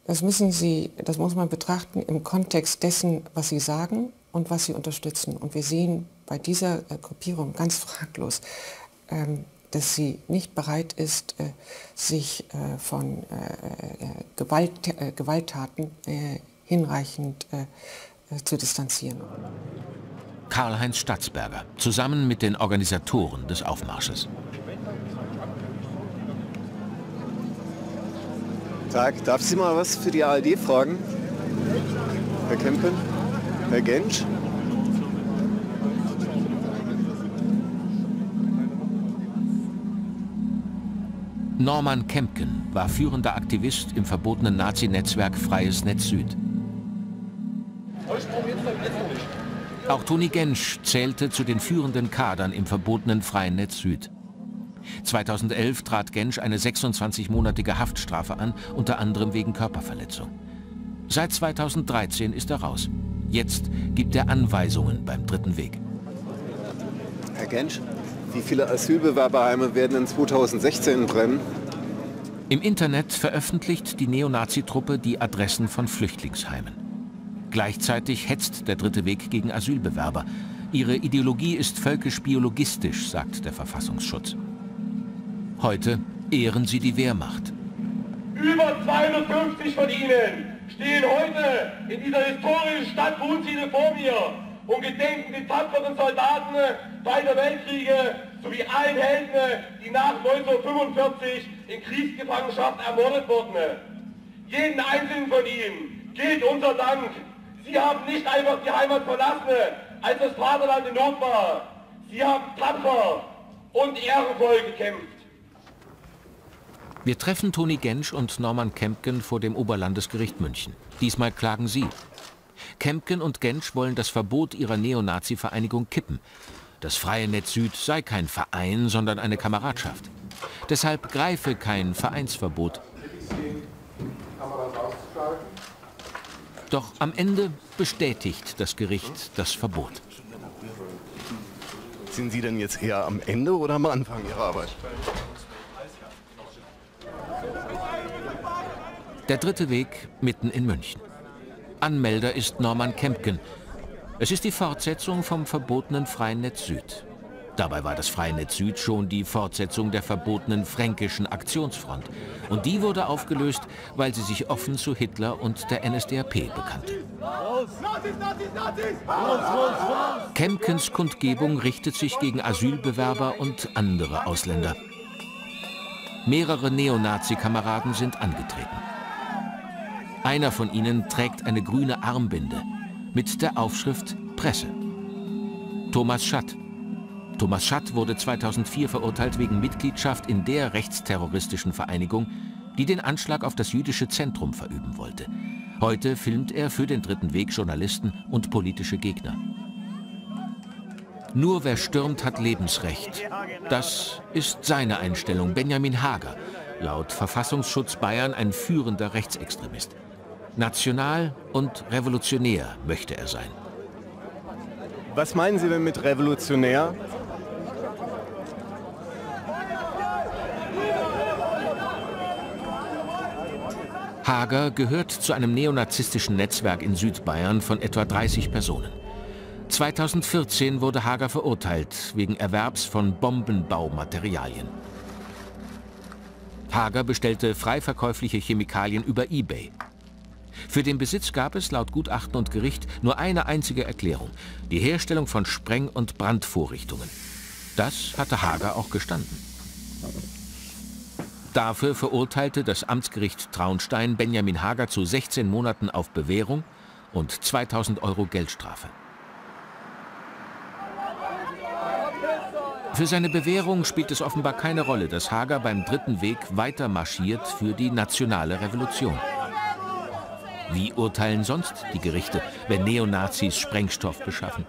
Das müssen Sie, das muss man betrachten im Kontext dessen, was Sie sagen und was Sie unterstützen. Und wir sehen bei dieser äh, Gruppierung ganz fraglos, ähm, dass sie nicht bereit ist, äh, sich äh, von äh, äh, Gewalt, äh, Gewalttaten hinreichend zu distanzieren. Karl-Heinz Statzberger, zusammen mit den Organisatoren des Aufmarsches. Tag, darf Sie mal was für die ARD fragen? Herr Kempen? Herr Gensch? Norman Kempken war führender Aktivist im verbotenen Nazi-Netzwerk Freies Netz Süd. Auch Toni Gensch zählte zu den führenden Kadern im verbotenen Freien Netz Süd. 2011 trat Gensch eine 26-monatige Haftstrafe an, unter anderem wegen Körperverletzung. Seit 2013 ist er raus. Jetzt gibt er Anweisungen beim dritten Weg. Herr Gensch, wie viele Asylbewerberheime werden in 2016 brennen? Im Internet veröffentlicht die Neonazi-Truppe die Adressen von Flüchtlingsheimen. Gleichzeitig hetzt der dritte Weg gegen Asylbewerber. Ihre Ideologie ist völkisch-biologistisch, sagt der Verfassungsschutz. Heute ehren sie die Wehrmacht. Über 250 von ihnen stehen heute in dieser historischen Stadt Wunsiedel vor mir und gedenken die tapferen Soldaten beider Weltkriege sowie allen Helden, die nach 1945 in Kriegsgefangenschaft ermordet wurden. Jeden einzelnen von ihnen gilt unser Dank. Sie haben nicht einfach die Heimat verlassen, als das Vaterland in Not war. Sie haben tapfer und ehrenvoll gekämpft. Wir treffen Toni Gensch und Norman Kempken vor dem Oberlandesgericht München. Diesmal klagen sie. Kempken und Gensch wollen das Verbot ihrer Neonazi-Vereinigung kippen. Das Freie Netz Süd sei kein Verein, sondern eine Kameradschaft. Deshalb greife kein Vereinsverbot. Doch am Ende bestätigt das Gericht das Verbot. Sind Sie denn jetzt eher am Ende oder am Anfang Ihrer Arbeit? Der dritte Weg mitten in München. Anmelder ist Norman Kempken. Es ist die Fortsetzung vom verbotenen Freien Netz Süd. Dabei war das Freie Netz Süd schon die Fortsetzung der verbotenen Fränkischen Aktionsfront. Und die wurde aufgelöst, weil sie sich offen zu Hitler und der NSDAP bekannte. Kempkens Kundgebung richtet sich gegen Asylbewerber und andere Ausländer. Mehrere Neonazi-Kameraden sind angetreten. Einer von ihnen trägt eine grüne Armbinde mit der Aufschrift Presse. Thomas Schatt. Thomas Schatt wurde 2004 verurteilt wegen Mitgliedschaft in der rechtsterroristischen Vereinigung, die den Anschlag auf das jüdische Zentrum verüben wollte. Heute filmt er für den Dritten Weg Journalisten und politische Gegner. Nur wer stürmt, hat Lebensrecht. Das ist seine Einstellung. Benjamin Hager, laut Verfassungsschutz Bayern ein führender Rechtsextremist. National und revolutionär möchte er sein. Was meinen Sie denn mit revolutionär? Hager gehört zu einem neonazistischen Netzwerk in Südbayern von etwa 30 Personen. 2014 wurde Hager verurteilt wegen Erwerbs von Bombenbaumaterialien. Hager bestellte frei verkäufliche Chemikalien über eBay. Für den Besitz gab es laut Gutachten und Gericht nur eine einzige Erklärung, die Herstellung von Spreng- und Brandvorrichtungen. Das hatte Hager auch gestanden. Dafür verurteilte das Amtsgericht Traunstein Benjamin Hager zu 16 Monaten auf Bewährung und 2000 Euro Geldstrafe. Für seine Bewährung spielt es offenbar keine Rolle, dass Hager beim Dritten Weg weiter marschiert für die nationale Revolution. Wie urteilen sonst die Gerichte, wenn Neonazis Sprengstoff beschaffen?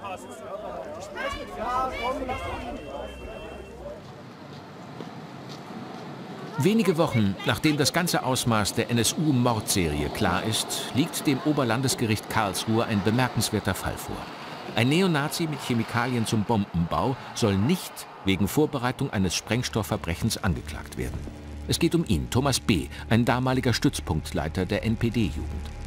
Wenige Wochen nachdem das ganze Ausmaß der NSU-Mordserie klar ist, liegt dem Oberlandesgericht Karlsruhe ein bemerkenswerter Fall vor. Ein Neonazi mit Chemikalien zum Bombenbau soll nicht wegen Vorbereitung eines Sprengstoffverbrechens angeklagt werden. Es geht um ihn, Thomas B., ein damaliger Stützpunktleiter der NPD-Jugend.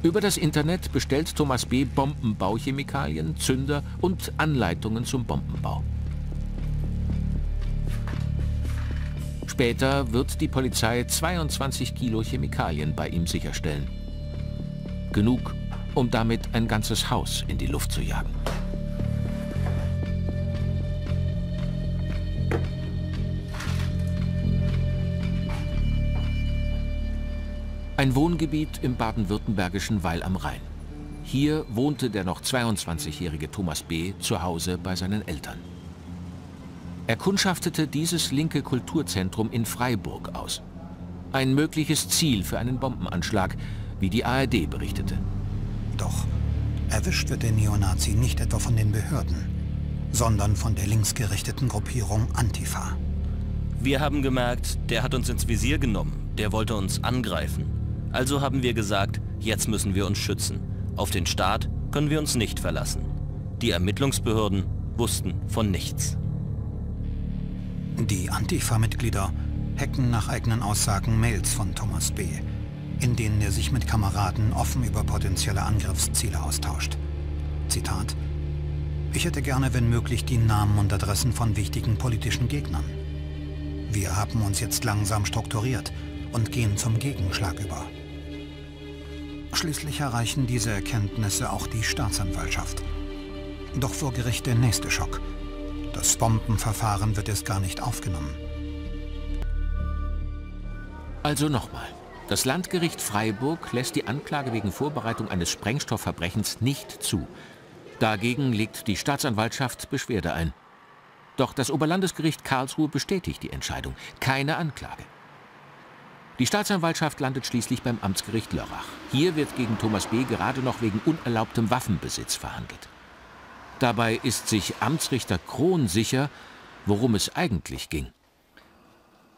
Über das Internet bestellt Thomas B. Bombenbauchemikalien, Zünder und Anleitungen zum Bombenbau. Später wird die Polizei 22 Kilo Chemikalien bei ihm sicherstellen. Genug, um damit ein ganzes Haus in die Luft zu jagen. Ein Wohngebiet im baden-württembergischen Weil am Rhein. Hier wohnte der noch 22-jährige Thomas B. zu Hause bei seinen Eltern. Er kundschaftete dieses linke Kulturzentrum in Freiburg aus. Ein mögliches Ziel für einen Bombenanschlag, wie die ARD berichtete. Doch erwischt wird der Neonazi nicht etwa von den Behörden, sondern von der linksgerichteten Gruppierung Antifa. Wir haben gemerkt, der hat uns ins Visier genommen, der wollte uns angreifen. Also haben wir gesagt, jetzt müssen wir uns schützen. Auf den Staat können wir uns nicht verlassen. Die Ermittlungsbehörden wussten von nichts. Die Antifa-Mitglieder hacken nach eigenen Aussagen Mails von Thomas B., in denen er sich mit Kameraden offen über potenzielle Angriffsziele austauscht. Zitat Ich hätte gerne, wenn möglich, die Namen und Adressen von wichtigen politischen Gegnern. Wir haben uns jetzt langsam strukturiert und gehen zum Gegenschlag über. Schließlich erreichen diese Erkenntnisse auch die Staatsanwaltschaft. Doch vor Gericht der nächste Schock. Das Bombenverfahren wird erst gar nicht aufgenommen. Also nochmal. Das Landgericht Freiburg lässt die Anklage wegen Vorbereitung eines Sprengstoffverbrechens nicht zu. Dagegen legt die Staatsanwaltschaft Beschwerde ein. Doch das Oberlandesgericht Karlsruhe bestätigt die Entscheidung. Keine Anklage. Die Staatsanwaltschaft landet schließlich beim Amtsgericht Lörrach. Hier wird gegen Thomas B. gerade noch wegen unerlaubtem Waffenbesitz verhandelt. Dabei ist sich Amtsrichter Krohn sicher, worum es eigentlich ging.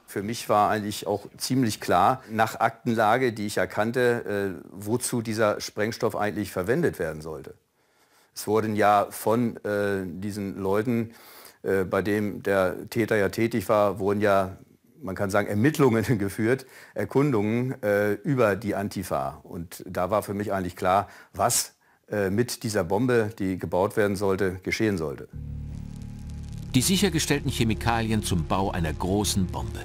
Für mich war eigentlich auch ziemlich klar, nach Aktenlage, die ich erkannte, äh, wozu dieser Sprengstoff eigentlich verwendet werden sollte. Es wurden ja von äh, diesen Leuten, äh, bei dem der Täter ja tätig war, wurden ja, man kann sagen, Ermittlungen geführt, Erkundungen äh, über die Antifa. Und da war für mich eigentlich klar, was äh, mit dieser Bombe, die gebaut werden sollte, geschehen sollte. Die sichergestellten Chemikalien zum Bau einer großen Bombe.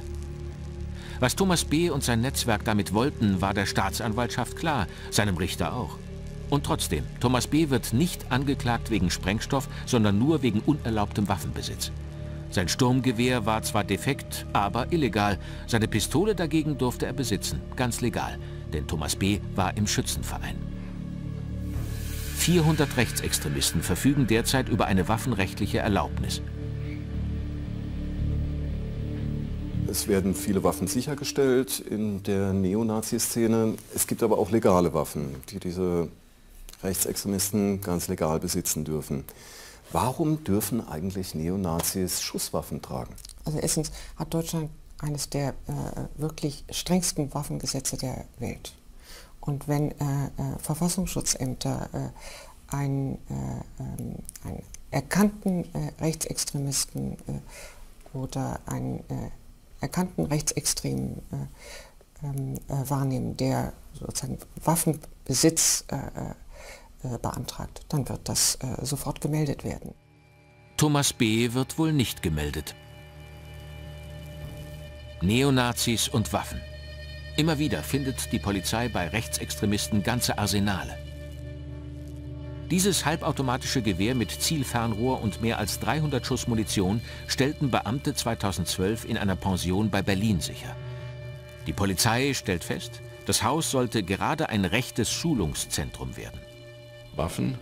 Was Thomas B. und sein Netzwerk damit wollten, war der Staatsanwaltschaft klar, seinem Richter auch. Und trotzdem, Thomas B. wird nicht angeklagt wegen Sprengstoff, sondern nur wegen unerlaubtem Waffenbesitz. Sein Sturmgewehr war zwar defekt, aber illegal. Seine Pistole dagegen durfte er besitzen, ganz legal, denn Thomas B. war im Schützenverein. 400 Rechtsextremisten verfügen derzeit über eine waffenrechtliche Erlaubnis. Es werden viele Waffen sichergestellt in der Neonazi-Szene. Es gibt aber auch legale Waffen, die diese Rechtsextremisten ganz legal besitzen dürfen. Warum dürfen eigentlich Neonazis Schusswaffen tragen? Also erstens hat Deutschland eines der äh, wirklich strengsten Waffengesetze der Welt. Und wenn äh, äh, Verfassungsschutzämter äh, einen, äh, ähm, einen, erkannten äh, Rechtsextremisten oder einen erkannten Rechtsextremen ähm, wahrnehmen, der sozusagen Waffenbesitz beantragt, dann wird das sofort gemeldet werden. Thomas B. wird wohl nicht gemeldet. Neonazis und Waffen. Immer wieder findet die Polizei bei Rechtsextremisten ganze Arsenale. Dieses halbautomatische Gewehr mit Zielfernrohr und mehr als 300 Schuss Munition stellten Beamte 2012 in einer Pension bei Berlin sicher. Die Polizei stellt fest, das Haus sollte gerade ein rechtes Schulungszentrum werden. Waffen,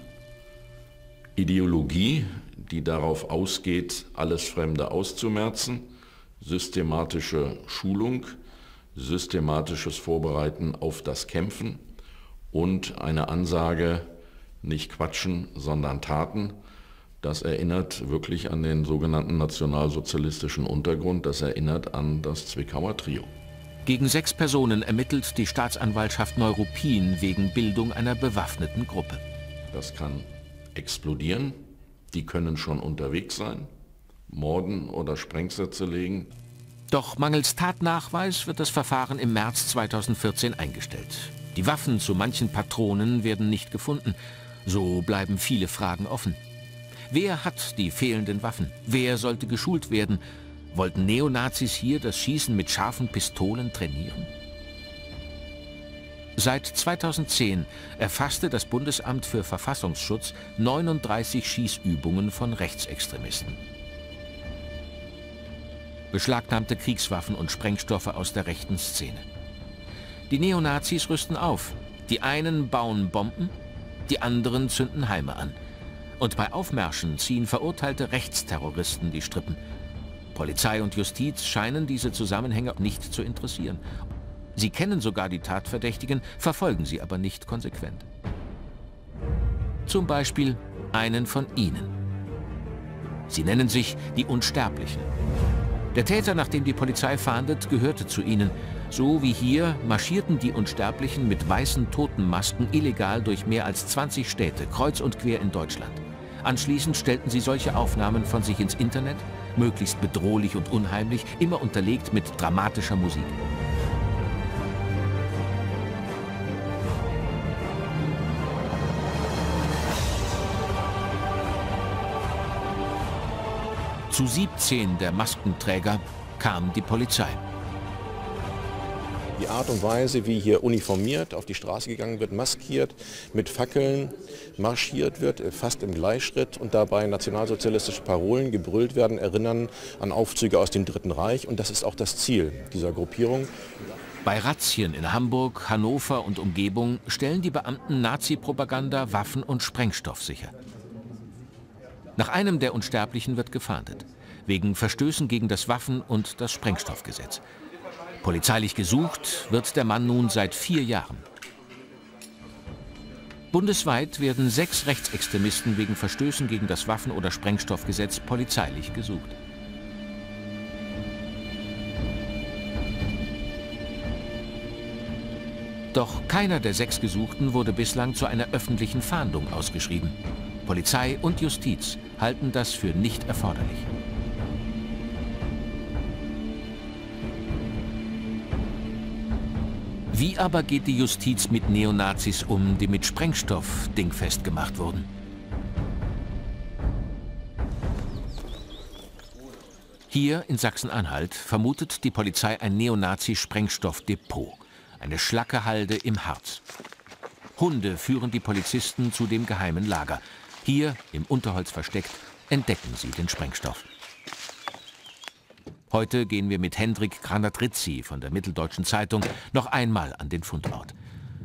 Ideologie, die darauf ausgeht, alles Fremde auszumerzen, systematische Schulung, systematisches Vorbereiten auf das Kämpfen und eine Ansage, nicht quatschen, sondern Taten. Das erinnert wirklich an den sogenannten nationalsozialistischen Untergrund, das erinnert an das Zwickauer Trio. Gegen sechs Personen ermittelt die Staatsanwaltschaft Neuruppin wegen Bildung einer bewaffneten Gruppe. Das kann explodieren, die können schon unterwegs sein, morden oder Sprengsätze legen. Doch mangels Tatnachweis wird das Verfahren im März 2014 eingestellt. Die Waffen zu manchen Patronen werden nicht gefunden. So bleiben viele Fragen offen. Wer hat die fehlenden Waffen? Wer sollte geschult werden? Wollten Neonazis hier das Schießen mit scharfen Pistolen trainieren? Seit 2010 erfasste das Bundesamt für Verfassungsschutz 39 Schießübungen von Rechtsextremisten beschlagnahmte Kriegswaffen und Sprengstoffe aus der rechten Szene. Die Neonazis rüsten auf. Die einen bauen Bomben, die anderen zünden Heime an. Und bei Aufmärschen ziehen verurteilte Rechtsterroristen die Strippen. Polizei und Justiz scheinen diese Zusammenhänge nicht zu interessieren. Sie kennen sogar die Tatverdächtigen, verfolgen sie aber nicht konsequent. Zum Beispiel einen von ihnen. Sie nennen sich die Unsterblichen. Der Täter, nach dem die Polizei fahndet, gehörte zu ihnen. So wie hier marschierten die Unsterblichen mit weißen Totenmasken illegal durch mehr als 20 Städte, kreuz und quer in Deutschland. Anschließend stellten sie solche Aufnahmen von sich ins Internet, möglichst bedrohlich und unheimlich, immer unterlegt mit dramatischer Musik. Zu 17 der Maskenträger kam die Polizei. Die Art und Weise, wie hier uniformiert auf die Straße gegangen wird, maskiert, mit Fackeln marschiert wird, äh, fast im Gleichschritt und dabei nationalsozialistische Parolen gebrüllt werden, erinnern an Aufzüge aus dem Dritten Reich. Und das ist auch das Ziel dieser Gruppierung. Bei Razzien in Hamburg, Hannover und Umgebung stellen die Beamten Nazi-Propaganda, Waffen und Sprengstoff sicher. Nach einem der Unsterblichen wird gefahndet, wegen Verstößen gegen das Waffen- und das Sprengstoffgesetz. Polizeilich gesucht wird der Mann nun seit vier Jahren. Bundesweit werden sechs Rechtsextremisten wegen Verstößen gegen das Waffen- oder Sprengstoffgesetz polizeilich gesucht. Doch keiner der sechs Gesuchten wurde bislang zu einer öffentlichen Fahndung ausgeschrieben. Polizei und Justiz halten das für nicht erforderlich. Wie aber geht die Justiz mit Neonazis um, die mit Sprengstoff dingfest gemacht wurden? Hier in Sachsen-Anhalt vermutet die Polizei ein Neonazi-Sprengstoffdepot, eine Schlackehalde im Harz. Hunde führen die Polizisten zu dem geheimen Lager. Hier, im Unterholz versteckt, entdecken sie den Sprengstoff. Heute gehen wir mit Hendrik Granatrizzi von der Mitteldeutschen Zeitung noch einmal an den Fundort.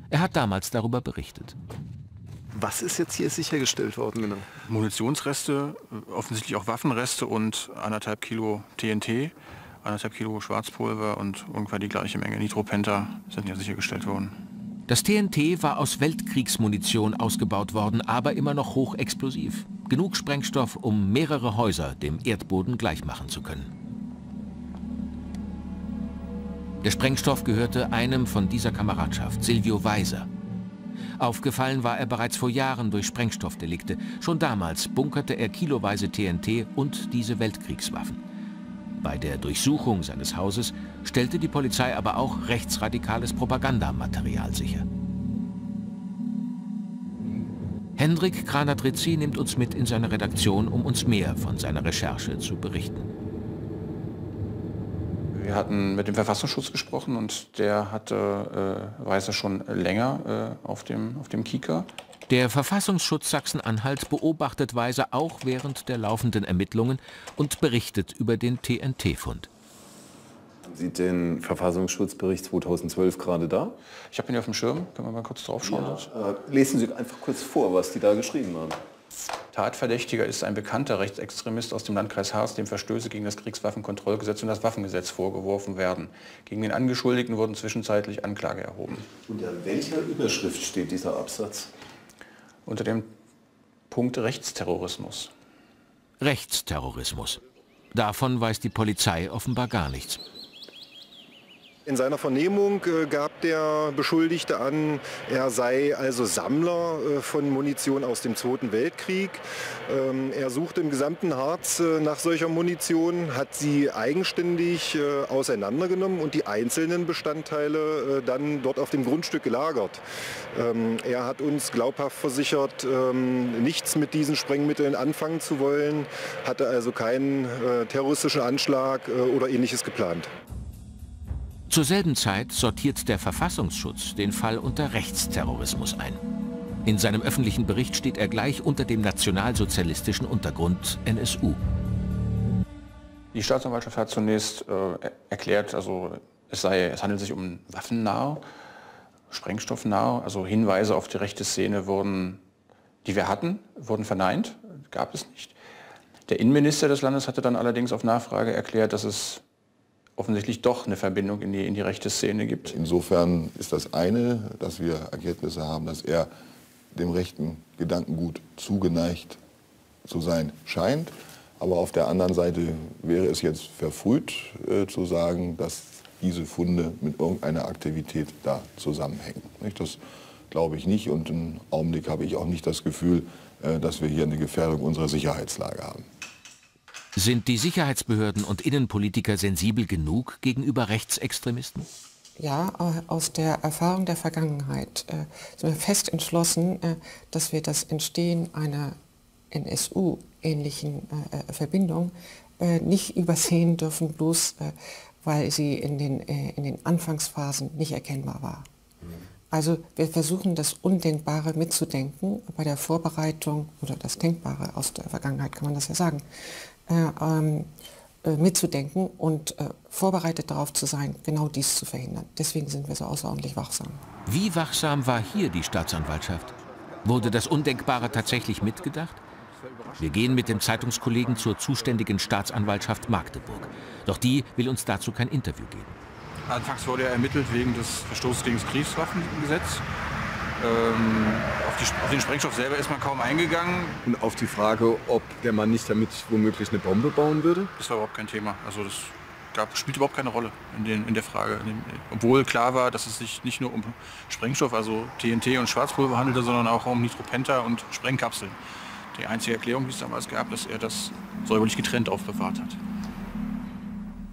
Er hat damals darüber berichtet. Was ist jetzt hier sichergestellt worden genau? Munitionsreste, offensichtlich auch Waffenreste und anderthalb Kilo TNT, anderthalb Kilo Schwarzpulver und ungefähr die gleiche Menge Nitropenta sind hier sichergestellt worden. Das TNT war aus Weltkriegsmunition ausgebaut worden, aber immer noch hochexplosiv. Genug Sprengstoff, um mehrere Häuser dem Erdboden gleichmachen zu können. Der Sprengstoff gehörte einem von dieser Kameradschaft, Silvio Weiser. Aufgefallen war er bereits vor Jahren durch Sprengstoffdelikte. Schon damals bunkerte er kiloweise TNT und diese Weltkriegswaffen. Bei der Durchsuchung seines Hauses stellte die Polizei aber auch rechtsradikales Propagandamaterial sicher. Hendrik Granatrizzi nimmt uns mit in seine Redaktion, um uns mehr von seiner Recherche zu berichten. Wir hatten mit dem Verfassungsschutz gesprochen und der hatte äh, Weißer schon länger äh, auf, dem, auf dem Kika. Der Verfassungsschutz Sachsen-Anhalt beobachtet Weiser auch während der laufenden Ermittlungen und berichtet über den TNT-Fund. Haben Sie den Verfassungsschutzbericht 2012 gerade da? Ich habe ihn auf dem Schirm. Können wir mal kurz drauf schauen? Ja, äh, lesen Sie einfach kurz vor, was die da geschrieben haben. Tatverdächtiger ist ein bekannter Rechtsextremist aus dem Landkreis Harz, dem Verstöße gegen das Kriegswaffenkontrollgesetz und das Waffengesetz vorgeworfen werden. Gegen den Angeschuldigten wurden zwischenzeitlich Anklage erhoben. Unter welcher Überschrift steht dieser Absatz? Unter dem Punkt Rechtsterrorismus. Rechtsterrorismus. Davon weiß die Polizei offenbar gar nichts. In seiner Vernehmung äh, gab der Beschuldigte an, er sei also Sammler äh, von Munition aus dem Zweiten Weltkrieg. Ähm, er suchte im gesamten Harz äh, nach solcher Munition, hat sie eigenständig auseinandergenommen und die einzelnen Bestandteile dann dort auf dem Grundstück gelagert. Ähm, er hat uns glaubhaft versichert, ähm, nichts mit diesen Sprengmitteln anfangen zu wollen, hatte also keinen terroristischen Anschlag oder ähnliches geplant. Zur selben Zeit sortiert der Verfassungsschutz den Fall unter Rechtsterrorismus ein. In seinem öffentlichen Bericht steht er gleich unter dem nationalsozialistischen Untergrund NSU. Die Staatsanwaltschaft hat zunächst äh, erklärt, also es, sei, es handelt sich um waffennah, sprengstoffnah, also Hinweise auf die rechte Szene wurden, die wir hatten, wurden verneint, gab es nicht. Der Innenminister des Landes hatte dann allerdings auf Nachfrage erklärt, dass es offensichtlich doch eine Verbindung in die, in die rechte Szene gibt. Insofern ist das eine, dass wir Erkenntnisse haben, dass er dem rechten Gedankengut zugeneigt zu sein scheint. Aber auf der anderen Seite wäre es jetzt verfrüht äh, zu sagen, dass diese Funde mit irgendeiner Aktivität da zusammenhängen. Nicht? Das glaube ich nicht und im Augenblick habe ich auch nicht das Gefühl, äh, dass wir hier eine Gefährdung unserer Sicherheitslage haben. Sind die Sicherheitsbehörden und Innenpolitiker sensibel genug gegenüber Rechtsextremisten? Ja, aus der Erfahrung der Vergangenheit äh, sind wir fest entschlossen, äh, dass wir das Entstehen einer NSU-ähnlichen äh, Verbindung äh, nicht übersehen dürfen, bloß äh, weil sie in den, äh, in den Anfangsphasen nicht erkennbar war. Also wir versuchen das Undenkbare mitzudenken bei der Vorbereitung oder das Denkbare aus der Vergangenheit kann man das ja sagen, ähm, mitzudenken und äh, vorbereitet darauf zu sein, genau dies zu verhindern. Deswegen sind wir so außerordentlich wachsam. Wie wachsam war hier die Staatsanwaltschaft? Wurde das Undenkbare tatsächlich mitgedacht? Wir gehen mit dem Zeitungskollegen zur zuständigen Staatsanwaltschaft Magdeburg. Doch die will uns dazu kein Interview geben. Anfangs wurde er ermittelt wegen des Verstoßes gegen das Kriegswaffengesetz. Ähm, auf, die, auf, den Sprengstoff selber ist man kaum eingegangen. Und auf die Frage, ob der Mann nicht damit womöglich eine Bombe bauen würde? Das war überhaupt kein Thema. Also das gab, spielt überhaupt keine Rolle in, den, in der Frage. In den, obwohl klar war, dass es sich nicht nur um Sprengstoff, also TNT und Schwarzpulver handelte, sondern auch um Nitropenta und Sprengkapseln. Die einzige Erklärung, die es damals gab, dass er das säuberlich getrennt aufbewahrt hat.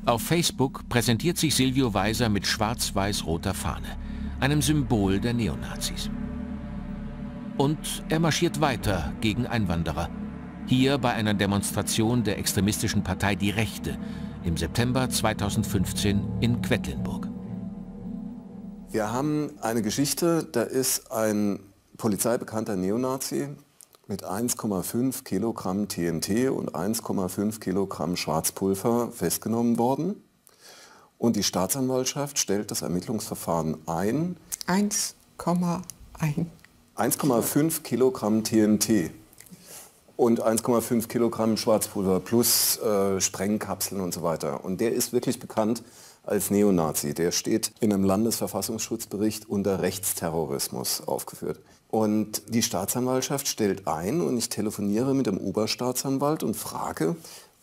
Auf Facebook präsentiert sich Silvio Weiser mit schwarz-weiß-roter Fahne, einem Symbol der Neonazis. Und er marschiert weiter gegen Einwanderer. Hier bei einer Demonstration der extremistischen Partei Die Rechte im September 2015 in Quedlinburg. Wir haben eine Geschichte, da ist ein polizeibekannter Neonazi, mit 1,5 Kilogramm TNT und 1,5 Kilogramm Schwarzpulver festgenommen worden. Und die Staatsanwaltschaft stellt das Ermittlungsverfahren ein. 1,1. 1,5 Kilogramm TNT und 1,5 Kilogramm Schwarzpulver plus äh, Sprengkapseln und so weiter. Und der ist wirklich bekannt als Neonazi. Der steht in einem Landesverfassungsschutzbericht unter Rechtsterrorismus aufgeführt. Und die Staatsanwaltschaft stellt ein und ich telefoniere mit dem Oberstaatsanwalt und frage,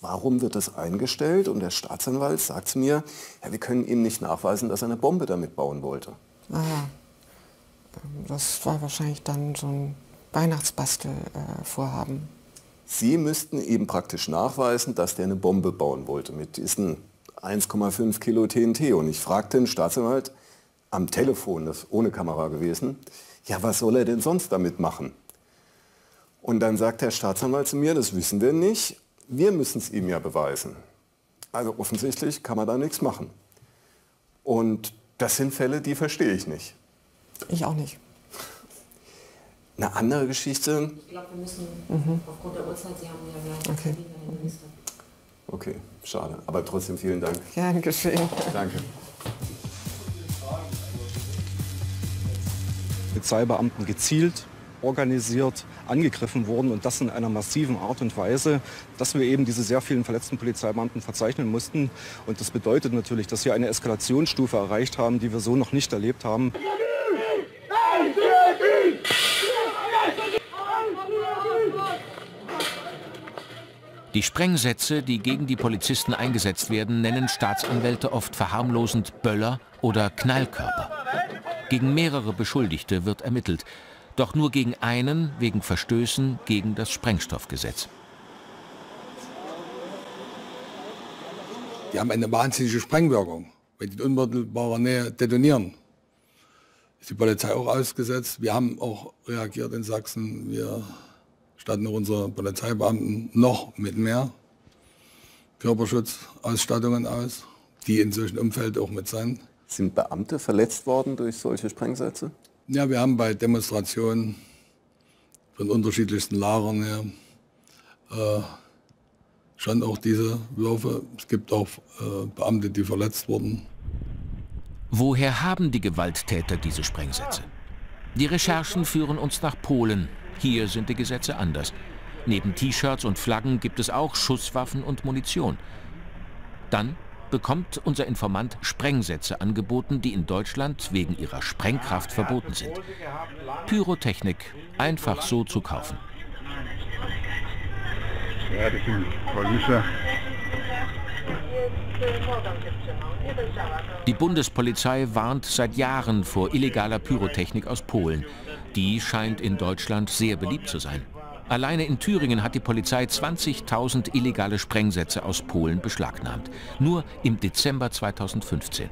warum wird das eingestellt? Und der Staatsanwalt sagt zu mir, ja, wir können ihm nicht nachweisen, dass er eine Bombe damit bauen wollte. Aha. Das war wahrscheinlich dann so ein Weihnachtsbastelvorhaben. Sie müssten eben praktisch nachweisen, dass der eine Bombe bauen wollte mit diesen 1,5 Kilo TNT. Und ich fragte den Staatsanwalt am Telefon, das ist ohne Kamera gewesen, ja, was soll er denn sonst damit machen? Und dann sagt der Staatsanwalt zu mir, das wissen wir nicht, wir müssen es ihm ja beweisen. Also offensichtlich kann man da nichts machen. Und das sind Fälle, die verstehe ich nicht. Ich auch nicht. Eine andere Geschichte. Ich glaube, wir müssen mhm. aufgrund der Uhrzeit, Sie haben ja gleich okay. Herr Minister. Okay, schade. Aber trotzdem vielen Dank. Gern geschehen. Danke. Polizeibeamten gezielt organisiert angegriffen wurden und das in einer massiven Art und Weise, dass wir eben diese sehr vielen verletzten Polizeibeamten verzeichnen mussten. Und das bedeutet natürlich, dass wir eine Eskalationsstufe erreicht haben, die wir so noch nicht erlebt haben. Die Sprengsätze, die gegen die Polizisten eingesetzt werden, nennen Staatsanwälte oft verharmlosend Böller oder Knallkörper. Gegen mehrere Beschuldigte wird ermittelt, doch nur gegen einen wegen Verstößen gegen das Sprengstoffgesetz. Die haben eine wahnsinnige Sprengwirkung, wenn die in unmittelbarer Nähe detonieren. Ist die Polizei auch ausgesetzt. Wir haben auch reagiert in Sachsen. Wir statten unsere Polizeibeamten noch mit mehr Körperschutzausstattungen aus, die in solchen Umfeld auch mit sind. Sind Beamte verletzt worden durch solche Sprengsätze? Ja, wir haben bei Demonstrationen von unterschiedlichsten Lagern her äh, schon auch diese Würfe. Es gibt auch äh, Beamte, die verletzt wurden. Woher haben die Gewalttäter diese Sprengsätze? Die Recherchen führen uns nach Polen. Hier sind die Gesetze anders. Neben T-Shirts und Flaggen gibt es auch Schusswaffen und Munition. Dann bekommt unser Informant Sprengsätze angeboten, die in Deutschland wegen ihrer Sprengkraft verboten sind. Pyrotechnik einfach so zu kaufen. Ja, das sind Polizei. Die Bundespolizei warnt seit Jahren vor illegaler Pyrotechnik aus Polen. Die scheint in Deutschland sehr beliebt zu sein. Alleine in Thüringen hat die Polizei 20.000 illegale Sprengsätze aus Polen beschlagnahmt. Nur im Dezember 2015.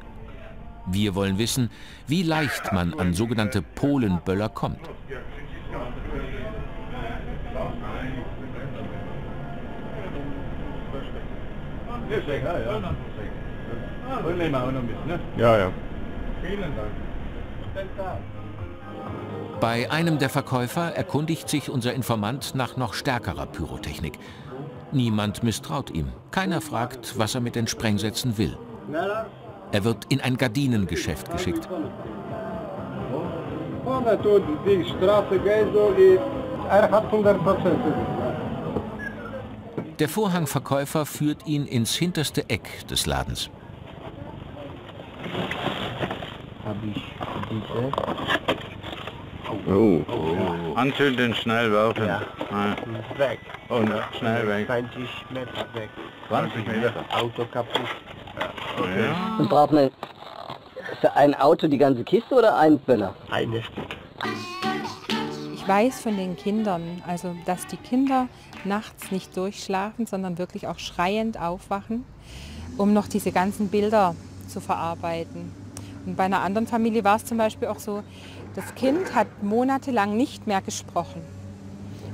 Wir wollen wissen, wie leicht man an sogenannte Polenböller kommt. Ja, ja. Bei einem der Verkäufer erkundigt sich unser Informant nach noch stärkerer Pyrotechnik. Niemand misstraut ihm. Keiner fragt, was er mit den Sprengsätzen will. Er wird in ein Gardinengeschäft geschickt. die Straße geht so, er hat 100 Prozent. Der Vorhangverkäufer führt ihn ins hinterste Eck des Ladens. Habe ich diese. Oh. oh. Anzünden, schnell werfen. Ja. Ah. Weg. Und schnell weg. 20 Meter weg. 20 Meter. Auto kaputt. Okay. Ja. Und braucht man für ein Auto die ganze Kiste oder ein Böller? Eine Stück. Ich weiß von den Kindern, also dass die Kinder nachts nicht durchschlafen, sondern wirklich auch schreiend aufwachen, um noch diese ganzen Bilder zu verarbeiten. Und bei einer anderen Familie war es zum Beispiel auch so, das Kind hat monatelang nicht mehr gesprochen.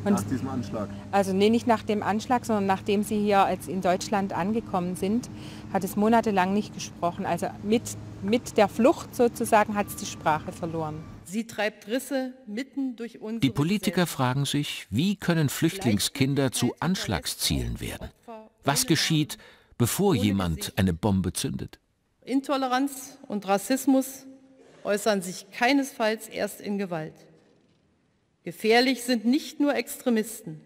Und nach diesem Anschlag? Also nee, nicht nach dem Anschlag, sondern nachdem sie hier als in Deutschland angekommen sind, hat es monatelang nicht gesprochen. Also mit, mit der Flucht sozusagen hat es die Sprache verloren. Sie treibt Risse mitten durch unsere Die Politiker fragen sich, wie können Flüchtlingskinder zu Anschlagszielen werden? Was geschieht, bevor jemand eine Bombe zündet? Intoleranz und Rassismus äußern sich keinesfalls erst in Gewalt. Gefährlich sind nicht nur Extremisten.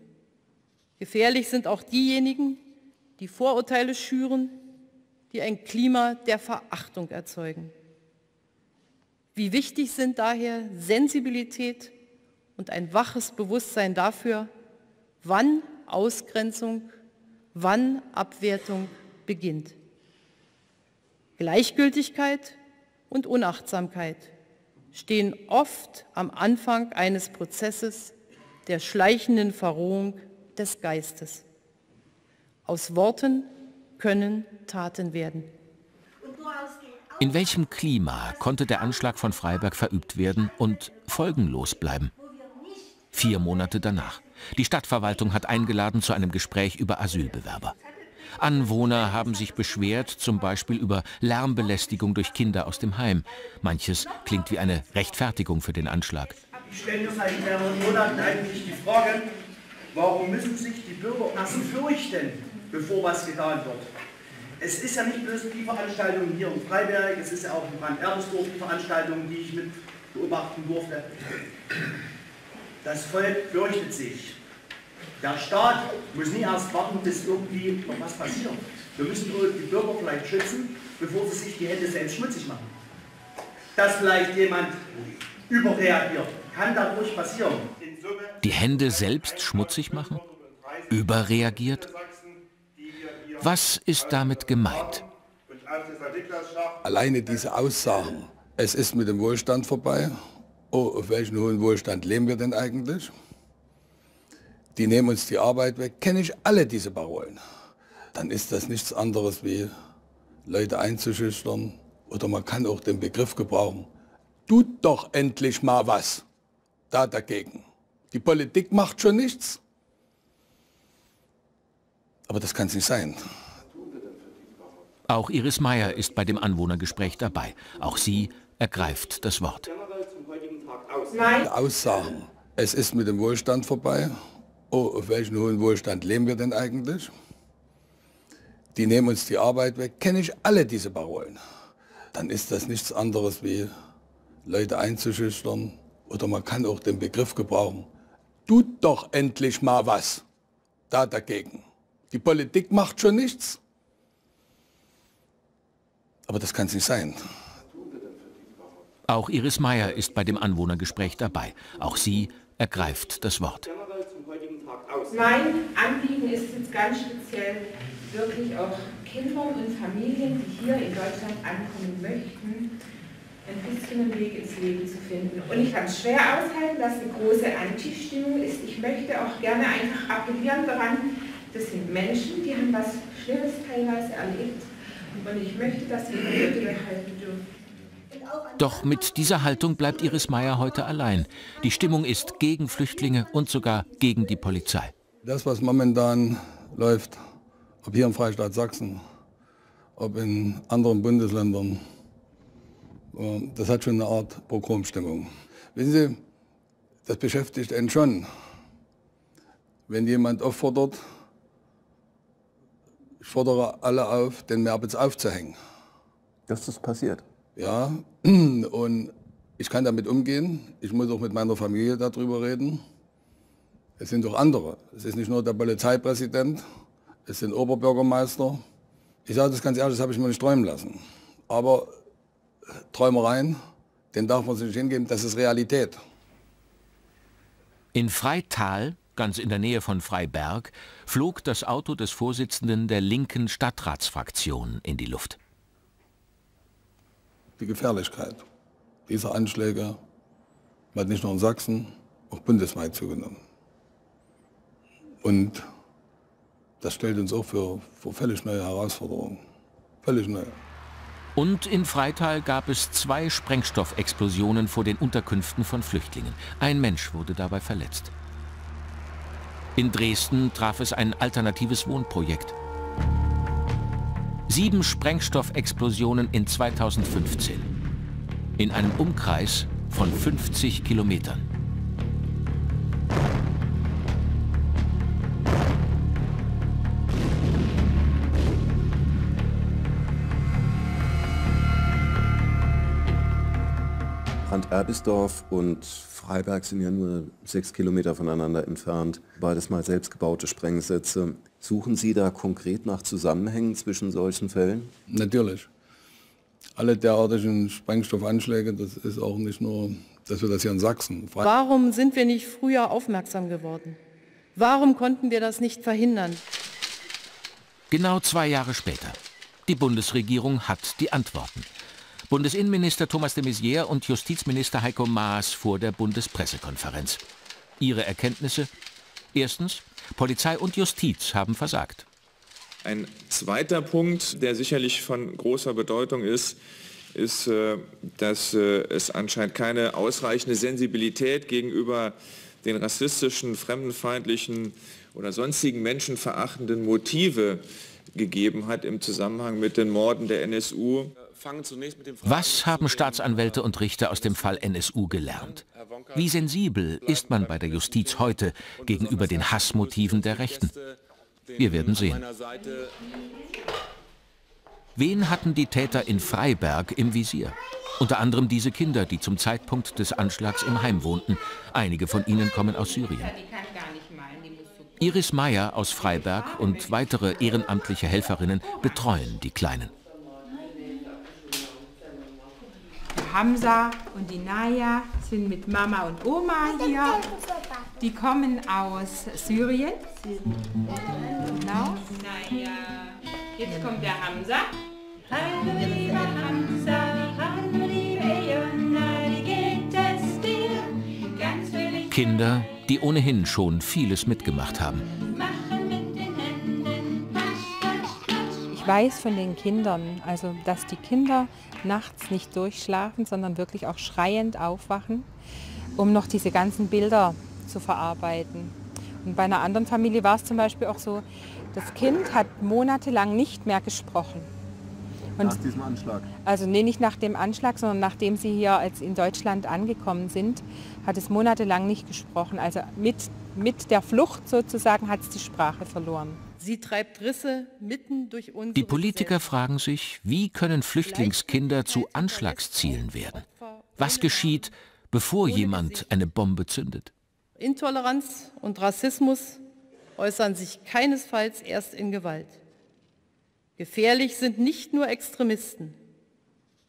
Gefährlich sind auch diejenigen, die Vorurteile schüren, die ein Klima der Verachtung erzeugen. Wie wichtig sind daher Sensibilität und ein waches Bewusstsein dafür, wann Ausgrenzung, wann Abwertung beginnt. Gleichgültigkeit und Unachtsamkeit stehen oft am Anfang eines Prozesses der schleichenden Verrohung des Geistes. Aus Worten können Taten werden. In welchem Klima konnte der Anschlag von Freiberg verübt werden und folgenlos bleiben? Vier Monate danach. Die Stadtverwaltung hat eingeladen zu einem Gespräch über Asylbewerber. Anwohner haben sich beschwert, zum Beispiel über Lärmbelästigung durch Kinder aus dem Heim. Manches klingt wie eine Rechtfertigung für den Anschlag. Ich stelle mir seit mehreren Monaten eigentlich die Frage, warum müssen sich die Bürger erst fürchten, bevor was getan wird. Es ist ja nicht bloß die Veranstaltung hier in Freiberg, es ist ja auch in Brand-Erbesdorf die Veranstaltung, die ich mit beobachten durfte. Das Volk fürchtet sich. Der Staat muss nie erst warten, bis irgendwie noch was passiert. Wir müssen die Bürger vielleicht schützen, bevor sie sich die Hände selbst schmutzig machen. Dass vielleicht jemand überreagiert, kann dadurch passieren. Die Hände selbst schmutzig machen? Überreagiert? Was ist damit gemeint? Alleine diese Aussagen, es ist mit dem Wohlstand vorbei. Oh, auf welchen hohen Wohlstand leben wir denn eigentlich? Die nehmen uns die Arbeit weg, kenne ich alle diese Parolen. Dann ist das nichts anderes wie Leute einzuschüchtern oder man kann auch den Begriff gebrauchen. Tut doch endlich mal was da dagegen. Die Politik macht schon nichts. Aber das kann es nicht sein. Auch Iris Meyer ist bei dem Anwohnergespräch dabei. Auch sie ergreift das Wort. Nein. Aussagen, es ist mit dem Wohlstand vorbei oh, auf welchen hohen Wohlstand leben wir denn eigentlich? Die nehmen uns die Arbeit weg, kenne ich alle diese Parolen. Dann ist das nichts anderes wie Leute einzuschüchtern oder man kann auch den Begriff gebrauchen. Tut doch endlich mal was da dagegen. Die Politik macht schon nichts. Aber das kann es nicht sein. Auch Iris Meyer ist bei dem Anwohnergespräch dabei. Auch sie ergreift das Wort. Mein Anliegen ist jetzt ganz speziell wirklich auch Kindern und Familien, die hier in Deutschland ankommen möchten, ein bisschen einen Weg ins Leben zu finden. Und ich kann es schwer aushalten, dass eine große Anti-Stimmung ist. Ich möchte auch gerne einfach appellieren daran, das sind Menschen, die haben was Schlimmes teilweise erlebt. Und ich möchte, dass sie ihre Würde behalten dürfen. Doch mit dieser Haltung bleibt Iris Meyer heute allein. Die Stimmung ist gegen Flüchtlinge und sogar gegen die Polizei. Das, was momentan läuft, ob hier im Freistaat Sachsen, ob in anderen Bundesländern, äh, das hat schon eine Art Pogromstimmung. Wissen Sie, das beschäftigt einen schon. Wenn jemand auffordert, ich fordere alle auf, den Merbitz aufzuhängen. Dass das passiert? Ja, und ich kann damit umgehen. Ich muss auch mit meiner Familie darüber reden. Es sind auch andere. Es ist nicht nur der Polizeipräsident, es sind Oberbürgermeister. Ich sage das ganz ehrlich, das habe ich mir nicht träumen lassen. Aber Träumereien, den darf man sich nicht hingeben, das ist Realität. In Freital, ganz in der Nähe von Freiberg, flog das Auto des Vorsitzenden der linken Stadtratsfraktion in die Luft. Die Gefährlichkeit dieser Anschläge hat nicht nur in Sachsen, auch bundesweit zugenommen. Und das stellt uns auch für, für völlig neue Herausforderungen. Völlig neu. Und in Freital gab es zwei Sprengstoffexplosionen vor den Unterkünften von Flüchtlingen. Ein Mensch wurde dabei verletzt. In Dresden traf es ein alternatives Wohnprojekt. Sieben Sprengstoffexplosionen in 2015. In einem Umkreis von 50 Kilometern. Rand-Erbisdorf und Freiberg sind ja nur sechs Kilometer voneinander entfernt. Beides mal selbstgebaute Sprengsätze. Suchen Sie da konkret nach Zusammenhängen zwischen solchen Fällen? Natürlich. Alle derartigen Sprengstoffanschläge, das ist auch nicht nur, dass wir das hier in Sachsen. Warum sind wir nicht früher aufmerksam geworden? Warum konnten wir das nicht verhindern? Genau zwei Jahre später. Die Bundesregierung hat die Antworten. Bundesinnenminister Thomas de Maizière und Justizminister Heiko Maas vor der Bundespressekonferenz. Ihre Erkenntnisse? Erstens, Polizei und Justiz haben versagt. Ein zweiter Punkt, der sicherlich von großer Bedeutung ist, ist, äh, dass äh, es anscheinend keine ausreichende Sensibilität gegenüber den rassistischen, fremdenfeindlichen oder sonstigen menschenverachtenden Motive gegeben hat im Zusammenhang mit den Morden der NSU. Was haben Staatsanwälte und Richter aus dem Fall NSU gelernt? Wie sensibel ist man bei der Justiz heute gegenüber den Hassmotiven der Rechten? Wir werden sehen. Wen hatten die Täter in Freiberg im Visier? Unter anderem diese Kinder, die zum Zeitpunkt des Anschlags im Heim wohnten. Einige von ihnen kommen aus Syrien. Iris Meyer aus Freiberg und weitere ehrenamtliche Helferinnen betreuen die Kleinen. Hamza und die Naya sind mit Mama und Oma hier. Die kommen aus Syrien. Genau. Naya. Jetzt kommt der Hamza. Hallo lieber Hamza, hallo liebe Jonna, wie geht es dir? Ganz Kinder, die ohnehin schon vieles mitgemacht haben. Ich weiß von den Kindern, also dass die Kinder nachts nicht durchschlafen, sondern wirklich auch schreiend aufwachen, um noch diese ganzen Bilder zu verarbeiten. Und bei einer anderen Familie war es zum Beispiel auch so, das Kind hat monatelang nicht mehr gesprochen. Und nach diesem Anschlag? Also nee, nicht nach dem Anschlag, sondern nachdem sie hier als in Deutschland angekommen sind, hat es monatelang nicht gesprochen. Also mit, mit der Flucht sozusagen hat es die Sprache verloren. Sie treibt Risse mitten durch unsere Die Politiker fragen sich, wie können Flüchtlingskinder zu Anschlagszielen werden? Was geschieht, bevor jemand eine Bombe zündet? Intoleranz und Rassismus äußern sich keinesfalls erst in Gewalt. Gefährlich sind nicht nur Extremisten.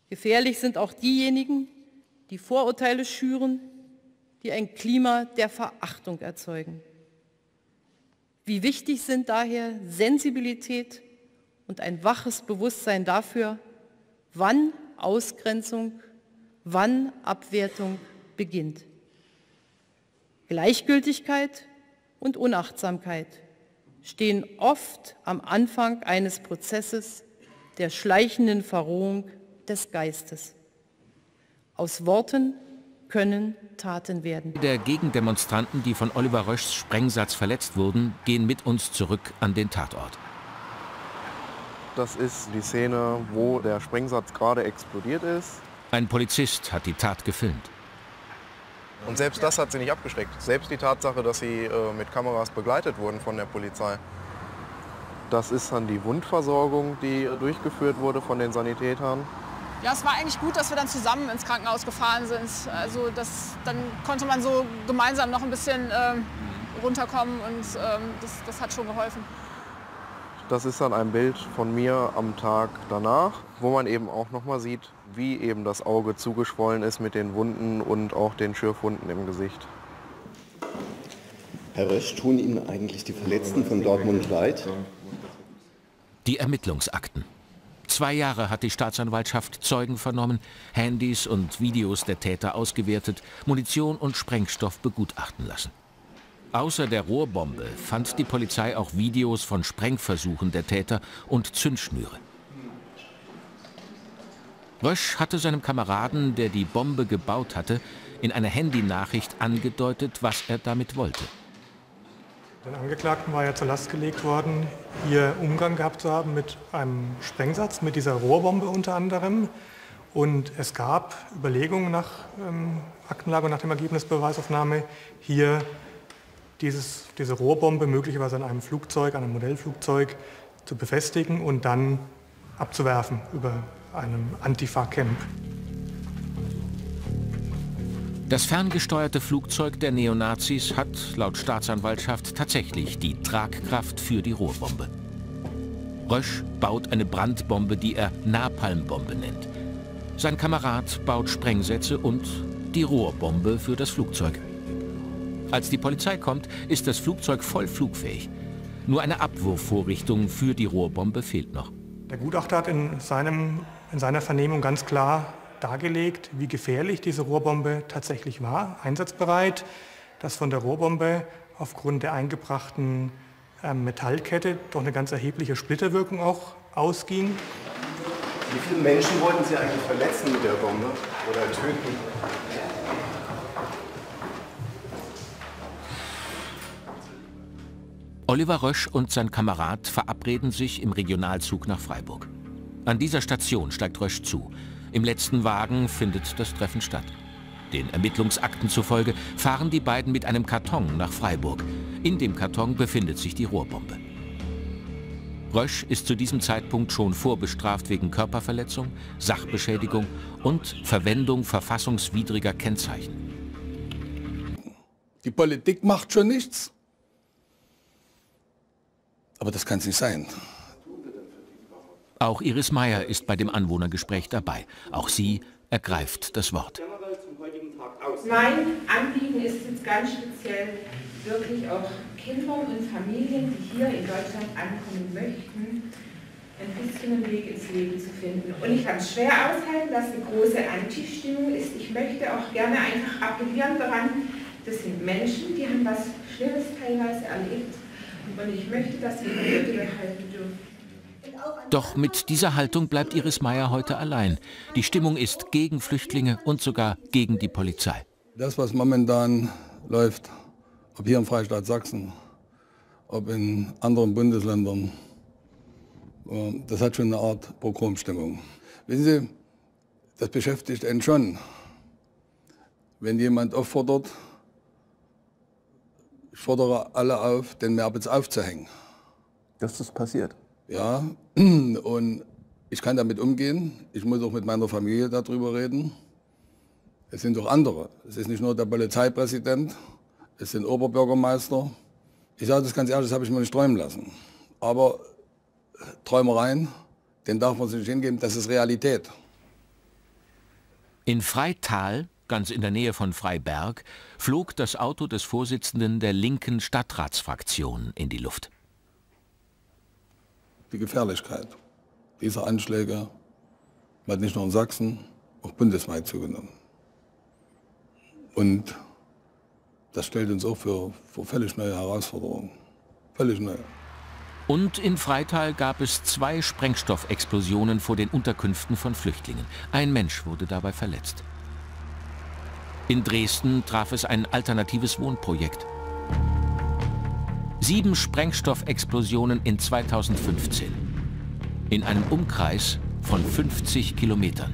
Gefährlich sind auch diejenigen, die Vorurteile schüren, die ein Klima der Verachtung erzeugen. Wie wichtig sind daher Sensibilität und ein waches Bewusstsein dafür, wann Ausgrenzung wann Abwertung beginnt. Gleichgültigkeit und Unachtsamkeit stehen oft am Anfang eines Prozesses der schleichenden Verrohung des Geistes. Aus Worten können Taten werden. Der Gegendemonstranten, die von Oliver Röschs Sprengsatz verletzt wurden, gehen mit uns zurück an den Tatort. Das ist die Szene, wo der Sprengsatz gerade explodiert ist. Ein Polizist hat die Tat gefilmt. Und selbst das hat sie nicht abgeschreckt. Selbst die Tatsache, dass sie äh, mit Kameras begleitet wurden von der Polizei. Das ist dann die Wundversorgung, die durchgeführt wurde von den Sanitätern. Ja, es war eigentlich gut, dass wir dann zusammen ins Krankenhaus gefahren sind. Also das, dann konnte man so gemeinsam noch ein bisschen ähm, runterkommen und ähm, das, das hat schon geholfen. Das ist dann ein Bild von mir am Tag danach, wo man eben auch noch mal sieht, wie eben das Auge zugeschwollen ist mit den Wunden und auch den Schürfwunden im Gesicht. Herr Rösch, tun Ihnen eigentlich die Verletzten von Dortmund leid? Die Ermittlungsakten. Zwei Jahre hat die Staatsanwaltschaft Zeugen vernommen, Handys und Videos der Täter ausgewertet, Munition und Sprengstoff begutachten lassen. Außer der Rohrbombe fand die Polizei auch Videos von Sprengversuchen der Täter und Zündschnüre. Rösch hatte seinem Kameraden, der die Bombe gebaut hatte, in einer Handynachricht angedeutet, was er damit wollte. Den Angeklagten war ja zur Last gelegt worden, hier Umgang gehabt zu haben mit einem Sprengsatz, mit dieser Rohrbombe unter anderem. Und es gab Überlegungen nach ähm, Aktenlage und nach dem Ergebnis Beweisaufnahme, hier dieses, diese Rohrbombe möglicherweise an einem Flugzeug, an einem Modellflugzeug zu befestigen und dann abzuwerfen über einem Antifa-Camp. Das ferngesteuerte Flugzeug der Neonazis hat laut Staatsanwaltschaft tatsächlich die Tragkraft für die Rohrbombe. Rösch baut eine Brandbombe, die er Napalmbombe nennt. Sein Kamerad baut Sprengsätze und die Rohrbombe für das Flugzeug. Als die Polizei kommt, ist das Flugzeug voll flugfähig. Nur eine Abwurfvorrichtung für die Rohrbombe fehlt noch. Der Gutachter hat in, seinem, in seiner Vernehmung ganz klar dargelegt, wie gefährlich diese Rohrbombe tatsächlich war, einsatzbereit, dass von der Rohrbombe aufgrund der eingebrachten äh, Metallkette doch eine ganz erhebliche Splitterwirkung auch ausging. Wie viele Menschen wollten Sie eigentlich verletzen mit der Bombe oder töten? Oliver Rösch und sein Kamerad verabreden sich im Regionalzug nach Freiburg. An dieser Station steigt Rösch zu. Im letzten Wagen findet das Treffen statt. Den Ermittlungsakten zufolge fahren die beiden mit einem Karton nach Freiburg. In dem Karton befindet sich die Rohrbombe. Rösch ist zu diesem Zeitpunkt schon vorbestraft wegen Körperverletzung, Sachbeschädigung und Verwendung verfassungswidriger Kennzeichen. Die Politik macht schon nichts. Aber das kann es nicht sein. Auch Iris Meyer ist bei dem Anwohnergespräch dabei. Auch sie ergreift das Wort. Mein Anliegen ist jetzt ganz speziell wirklich auch Kindern und Familien, die hier in Deutschland ankommen möchten, ein bisschen einen Weg ins Leben zu finden. Und ich kann es schwer aushalten, dass eine große Anti-Stimmung ist. Ich möchte auch gerne einfach appellieren daran, das sind Menschen, die haben was Schlimmes teilweise erlebt. Und ich möchte, dass wir Würde behalten dürfen. Doch mit dieser Haltung bleibt Iris Meyer heute allein. Die Stimmung ist gegen Flüchtlinge und sogar gegen die Polizei. Das, was momentan läuft, ob hier im Freistaat Sachsen, ob in anderen Bundesländern, äh, das hat schon eine Art Pogromstimmung. Wissen Sie, das beschäftigt einen schon. Wenn jemand auffordert, ich fordere alle auf, den Merbitz aufzuhängen. Dass das passiert? Ja, und ich kann damit umgehen. Ich muss auch mit meiner Familie darüber reden. Es sind auch andere. Es ist nicht nur der Polizeipräsident, es sind Oberbürgermeister. Ich sage das ganz ehrlich, das habe ich mir nicht träumen lassen. Aber Träumereien, den darf man sich nicht hingeben, das ist Realität. In Freital, ganz in der Nähe von Freiberg, flog das Auto des Vorsitzenden der linken Stadtratsfraktion in die Luft die Gefährlichkeit dieser Anschläge, nicht nur in Sachsen, auch bundesweit zugenommen. Und das stellt uns auch für, für völlig neue Herausforderungen. Völlig neu. Und in Freital gab es zwei Sprengstoffexplosionen vor den Unterkünften von Flüchtlingen. Ein Mensch wurde dabei verletzt. In Dresden traf es ein alternatives Wohnprojekt. Sieben Sprengstoffexplosionen in 2015. In einem Umkreis von 50 Kilometern.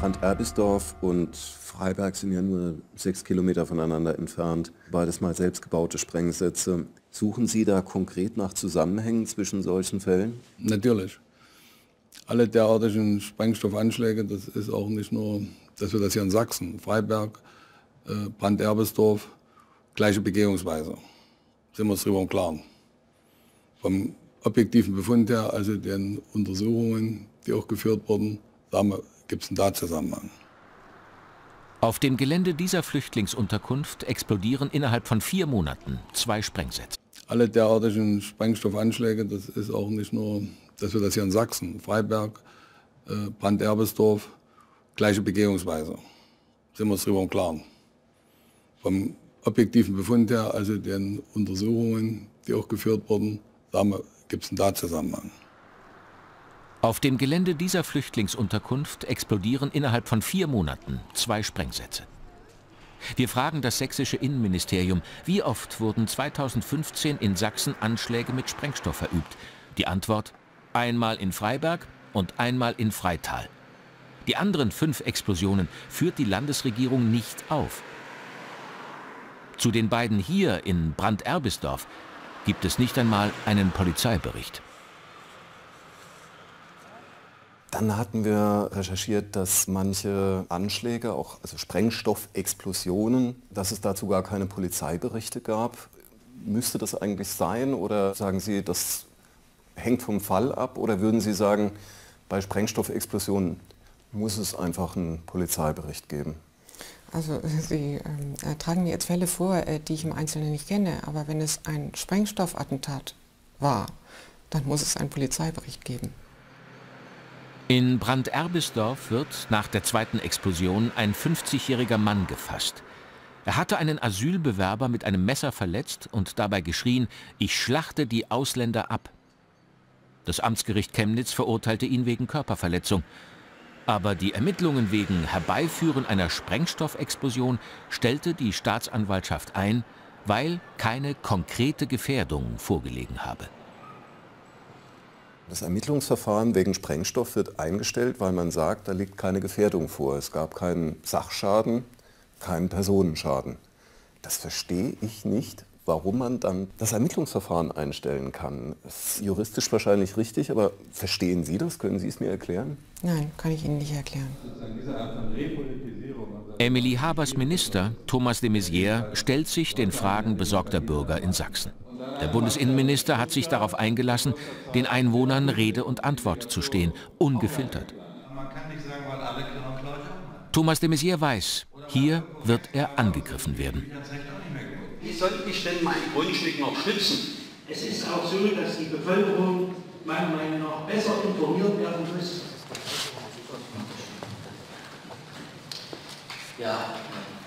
Brand-Erbisdorf und Freiberg sind ja nur sechs Kilometer voneinander entfernt. Beides mal selbstgebaute Sprengsätze. Suchen Sie da konkret nach Zusammenhängen zwischen solchen Fällen? Natürlich. Alle derartigen Sprengstoffanschläge, das ist auch nicht nur, dass wir das hier in Sachsen, Freiberg, äh, Brand-Erbisdorf, gleiche Begehungsweise. Sind wir uns darüber im Klaren. Vom objektiven Befund her, also den Untersuchungen, die auch geführt wurden, gibt es einen Tatzusammenhang. Auf dem Gelände dieser Flüchtlingsunterkunft explodieren innerhalb von vier Monaten zwei Sprengsätze. Alle derartigen Sprengstoffanschläge, das ist auch nicht nur, dass wir das hier in Sachsen, Freiberg, äh, Brand-Erbisdorf, gleiche Begehungsweise. Sind wir uns darüber im Klaren. Vom objektiven Befund her, also den Untersuchungen, die auch geführt wurden, gibt es einen Tatzusammenhang. Auf dem Gelände dieser Flüchtlingsunterkunft explodieren innerhalb von vier Monaten zwei Sprengsätze. Wir fragen das sächsische Innenministerium, wie oft wurden 2015 in Sachsen Anschläge mit Sprengstoff verübt? Die Antwort, einmal in Freiberg und einmal in Freital. Die anderen fünf Explosionen führt die Landesregierung nicht auf. Zu den beiden hier in Brand-Erbisdorf gibt es nicht einmal einen Polizeibericht. Dann hatten wir recherchiert, dass manche Anschläge, auch also Sprengstoffexplosionen, dass es dazu gar keine Polizeiberichte gab. Müsste das eigentlich sein oder sagen Sie, das hängt vom Fall ab oder würden Sie sagen, bei Sprengstoffexplosionen muss es einfach einen Polizeibericht geben? Also Sie äh, tragen mir jetzt Fälle vor, äh, die ich im Einzelnen nicht kenne, aber wenn es ein Sprengstoffattentat war, dann muss es einen Polizeibericht geben. In Brand-Erbisdorf wird nach der zweiten Explosion ein 50-jähriger Mann gefasst. Er hatte einen Asylbewerber mit einem Messer verletzt und dabei geschrien, ich schlachte die Ausländer ab. Das Amtsgericht Chemnitz verurteilte ihn wegen Körperverletzung. Aber die Ermittlungen wegen Herbeiführen einer Sprengstoffexplosion stellte die Staatsanwaltschaft ein, weil keine konkrete Gefährdung vorgelegen habe. Das Ermittlungsverfahren wegen Sprengstoff wird eingestellt, weil man sagt, da liegt keine Gefährdung vor. Es gab keinen Sachschaden, keinen Personenschaden. Das verstehe ich nicht, warum man dann das Ermittlungsverfahren einstellen kann. Das ist juristisch wahrscheinlich richtig, aber verstehen Sie das? Können Sie es mir erklären? Nein, kann ich Ihnen nicht erklären. Emily Habers Minister, Thomas de Maizière, stellt sich den Fragen besorgter Bürger in Sachsen. Der Bundesinnenminister hat sich darauf eingelassen, den Einwohnern Rede und Antwort zu stehen, ungefiltert. Thomas de Maizière weiß, hier wird er angegriffen werden. Wie soll ich denn mein Grundstück noch schützen? Es ist auch so, dass die Bevölkerung meiner Meinung nach besser informiert werden muss. Ja,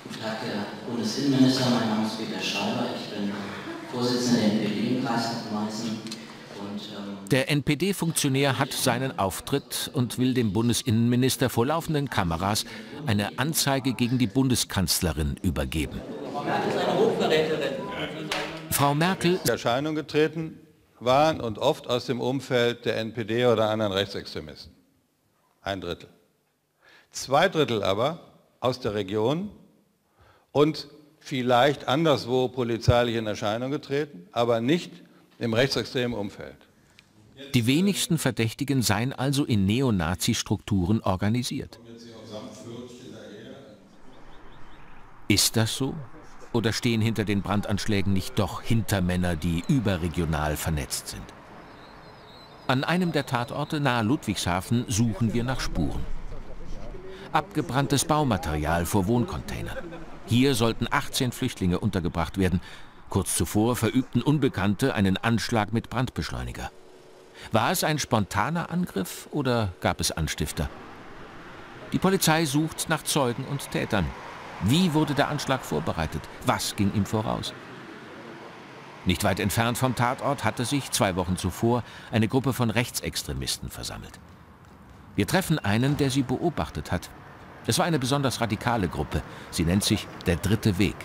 guten Tag, Herr Bundesinnenminister. Mein Name ist Peter Schreiber. Ich bin Vorsitzender der NPD im Meißen. Ähm, der NPD-Funktionär hat seinen Auftritt und will dem Bundesinnenminister vor laufenden Kameras eine Anzeige gegen die Bundeskanzlerin übergeben. Frau Merkel ist eine Hochverräterin. Frau Merkel in Erscheinung getreten waren und oft aus dem Umfeld der NPD oder anderen Rechtsextremisten. Ein Drittel. Zwei Drittel aber aus der Region und vielleicht anderswo polizeilich in Erscheinung getreten, aber nicht im rechtsextremen Umfeld. Die wenigsten Verdächtigen seien also in Neonazi-Strukturen organisiert. Ist das so? Oder stehen hinter den Brandanschlägen nicht doch Hintermänner, die überregional vernetzt sind? An einem der Tatorte nahe Ludwigshafen suchen wir nach Spuren. Abgebranntes Baumaterial vor Wohncontainern. Hier sollten 18 Flüchtlinge untergebracht werden. Kurz zuvor verübten Unbekannte einen Anschlag mit Brandbeschleuniger. War es ein spontaner Angriff oder gab es Anstifter? Die Polizei sucht nach Zeugen und Tätern. Wie wurde der Anschlag vorbereitet? Was ging ihm voraus? Nicht weit entfernt vom Tatort hatte sich zwei Wochen zuvor eine Gruppe von Rechtsextremisten versammelt. Wir treffen einen, der sie beobachtet hat. Es war eine besonders radikale Gruppe. Sie nennt sich der Dritte Weg.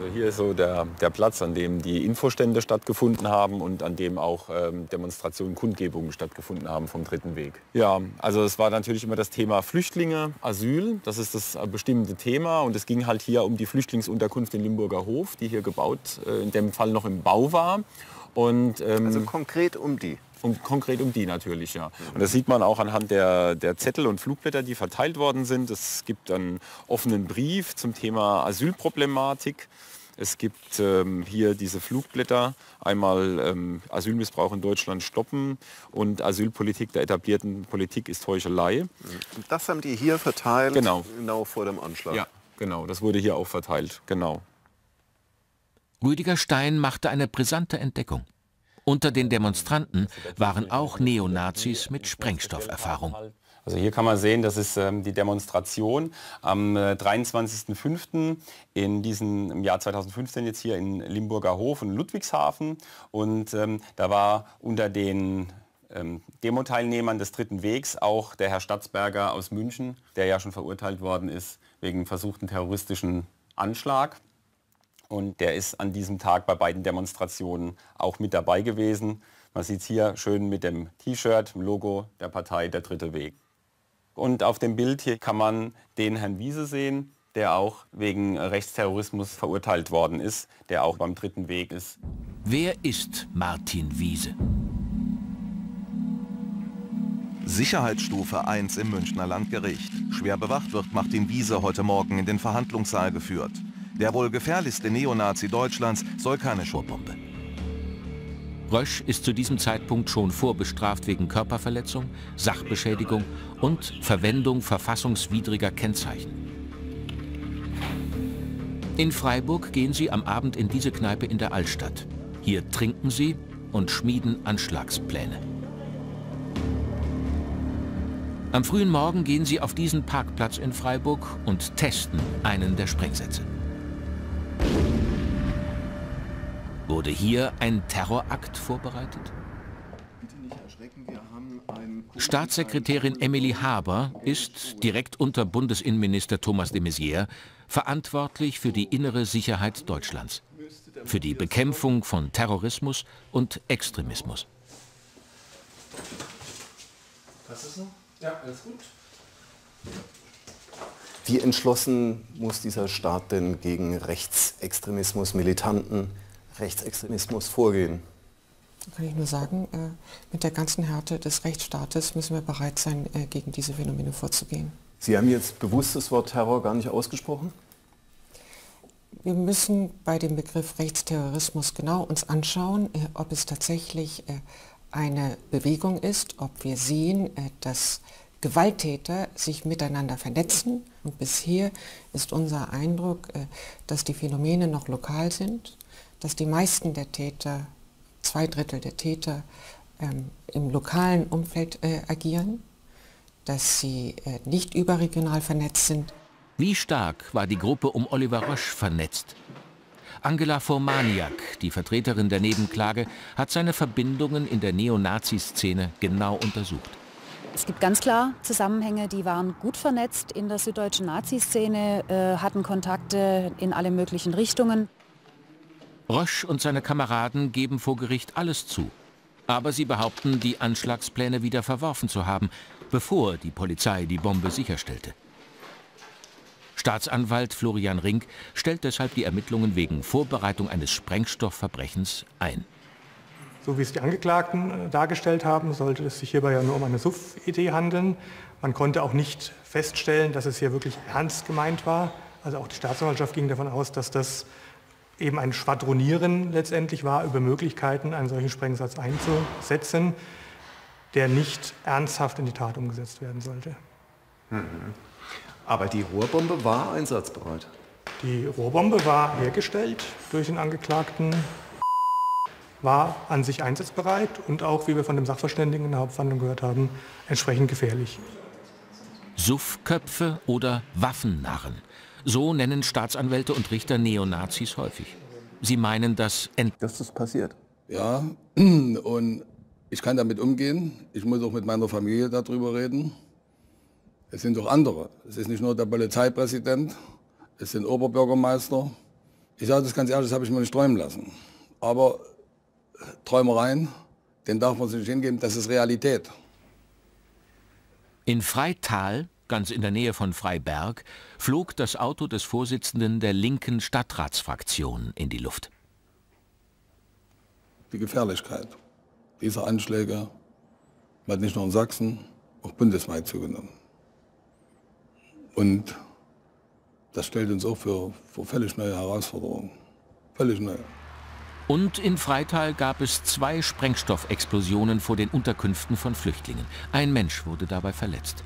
Also hier ist so der, der Platz, an dem die Infostände stattgefunden haben und an dem auch ähm, Demonstrationen, Kundgebungen stattgefunden haben vom Dritten Weg. Ja, also es war natürlich immer das Thema Flüchtlinge, Asyl, das ist das bestimmende Thema und es ging halt hier um die Flüchtlingsunterkunft in Limburger Hof, die hier gebaut, äh, in dem Fall noch im Bau war. Und, ähm, also konkret um die? Um, konkret um die natürlich, ja. Und das sieht man auch anhand der, der Zettel und Flugblätter, die verteilt worden sind. Es gibt einen offenen Brief zum Thema Asylproblematik. Es gibt ähm, hier diese Flugblätter, einmal ähm, Asylmissbrauch in Deutschland stoppen und Asylpolitik der etablierten Politik ist Heuchelei. Das haben die hier verteilt, genau, genau vor dem Anschlag. Ja, genau, das wurde hier auch verteilt, genau. Rüdiger Stein machte eine brisante Entdeckung. Unter den Demonstranten waren auch Neonazis mit Sprengstofferfahrung. Also hier kann man sehen, das ist ähm, die Demonstration am äh, 23.05. in diesem im Jahr 2015 jetzt hier in Limburger Hof und Ludwigshafen. Und ähm, da war unter den ähm, Demo-Teilnehmern des Dritten Wegs auch der Herr Statzberger aus München, der ja schon verurteilt worden ist wegen versuchten terroristischen Anschlag. Und der ist an diesem Tag bei beiden Demonstrationen auch mit dabei gewesen. Man sieht es hier schön mit dem T-Shirt, dem Logo der Partei Der Dritte Weg. Und auf dem Bild hier kann man den Herrn Wiese sehen, der auch wegen Rechtsterrorismus verurteilt worden ist, der auch beim Dritten Weg ist. Wer ist Martin Wiese? Sicherheitsstufe 1 im Münchner Landgericht. Schwer bewacht wird Martin Wiese heute Morgen in den Verhandlungssaal geführt. Der wohl gefährlichste Neonazi Deutschlands soll keine Schurbombe. Rösch ist zu diesem Zeitpunkt schon vorbestraft wegen Körperverletzung, Sachbeschädigung und Verwendung verfassungswidriger Kennzeichen. In Freiburg gehen sie am Abend in diese Kneipe in der Altstadt. Hier trinken sie und schmieden Anschlagspläne. Am frühen Morgen gehen sie auf diesen Parkplatz in Freiburg und testen einen der Sprengsätze. Wurde hier ein Terrorakt vorbereitet? Staatssekretärin Emily Haber ist, direkt unter Bundesinnenminister Thomas de Maizière, verantwortlich für die innere Sicherheit Deutschlands, für die Bekämpfung von Terrorismus und Extremismus. Was ist noch? Ja, alles gut. Wie entschlossen muss dieser Staat denn gegen Rechtsextremismus, militanten Rechtsextremismus vorgehen? Kann ich nur sagen, äh, mit der ganzen Härte des Rechtsstaates müssen wir bereit sein, äh, gegen diese Phänomene vorzugehen. Sie haben jetzt bewusst das Wort Terror gar nicht ausgesprochen? Wir müssen bei dem Begriff Rechtsterrorismus genau uns anschauen, äh, ob es tatsächlich eine Bewegung ist, ob wir sehen, dass Gewalttäter sich miteinander vernetzen. Und bisher ist unser Eindruck, dass die Phänomene noch lokal sind, dass die meisten der Täter, zwei Drittel der Täter, ähm, im lokalen Umfeld äh, agieren, dass sie äh, nicht überregional vernetzt sind. Wie stark war die Gruppe um Oliver Rösch vernetzt? Angela Formaniak, die Vertreterin der Nebenklage, hat seine Verbindungen in der Neonazi-Szene genau untersucht. Es gibt ganz klar Zusammenhänge, die waren gut vernetzt in der süddeutschen Nazi-Szene, äh, hatten Kontakte in alle möglichen Richtungen. Rösch und seine Kameraden geben vor Gericht alles zu. Aber sie behaupten, die Anschlagspläne wieder verworfen zu haben, bevor die Polizei die Bombe sicherstellte. Staatsanwalt Florian Rink stellt deshalb die Ermittlungen wegen Vorbereitung eines Sprengstoffverbrechens ein. So wie es die Angeklagten äh, dargestellt haben, sollte es sich hierbei ja nur um eine Suff-Idee handeln. Man konnte auch nicht feststellen, dass es hier wirklich ernst gemeint war. Also auch die Staatsanwaltschaft ging davon aus, dass das eben ein Schwadronieren letztendlich war über Möglichkeiten, einen solchen Sprengsatz einzusetzen, der nicht ernsthaft in die Tat umgesetzt werden sollte. Mhm. Aber die Rohrbombe war einsatzbereit. Die Rohrbombe war hergestellt durch den Angeklagten, war an sich einsatzbereit und auch, wie wir von dem Sachverständigen in der Hauptverhandlung gehört haben, entsprechend gefährlich. Suffköpfe oder Waffennarren. So nennen Staatsanwälte und Richter Neonazis häufig. Sie meinen, dass... Das ist passiert. Ja, und ich kann damit umgehen. Ich muss auch mit meiner Familie darüber reden. Es sind auch andere. Es ist nicht nur der Polizeipräsident, es sind Oberbürgermeister. Ich sage das ganz ehrlich, das habe ich mir nicht träumen lassen. Aber Träumereien, den darf man sich nicht hingeben, das ist Realität. In Freital, ganz in der Nähe von Freiberg, flog das Auto des Vorsitzenden der linken Stadtratsfraktion in die Luft. Die Gefährlichkeit dieser Anschläge hat nicht nur in Sachsen, auch bundesweit zugenommen. Und das stellt uns auch für, für völlig neue Herausforderungen. Völlig neue. Und in Freital gab es zwei Sprengstoffexplosionen vor den Unterkünften von Flüchtlingen. Ein Mensch wurde dabei verletzt.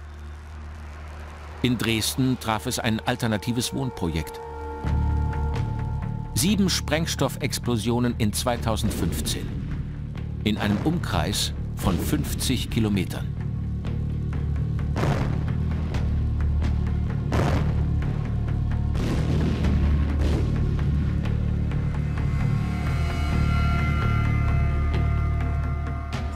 In Dresden traf es ein alternatives Wohnprojekt. Sieben Sprengstoffexplosionen in 2015. In einem Umkreis von 50 Kilometern.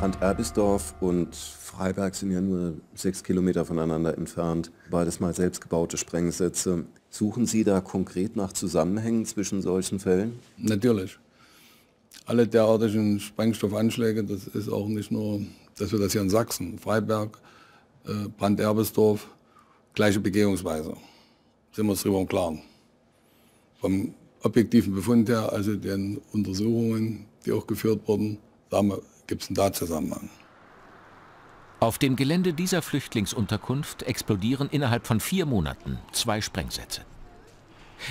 Brand-Erbisdorf und Freiberg sind ja nur sechs Kilometer voneinander entfernt. Beides mal selbstgebaute Sprengsätze. Suchen Sie da konkret nach Zusammenhängen zwischen solchen Fällen? Natürlich. Alle derartigen Sprengstoffanschläge, das ist auch nicht nur, dass wir das hier in Sachsen, Freiberg, äh, Brand-Erbisdorf, gleiche Begehungsweise. Sind wir uns darüber im Klaren. Vom objektiven Befund her, also den Untersuchungen, die auch geführt wurden, gibt es einen Tatzusammenhang. Auf dem Gelände dieser Flüchtlingsunterkunft explodieren innerhalb von vier Monaten zwei Sprengsätze.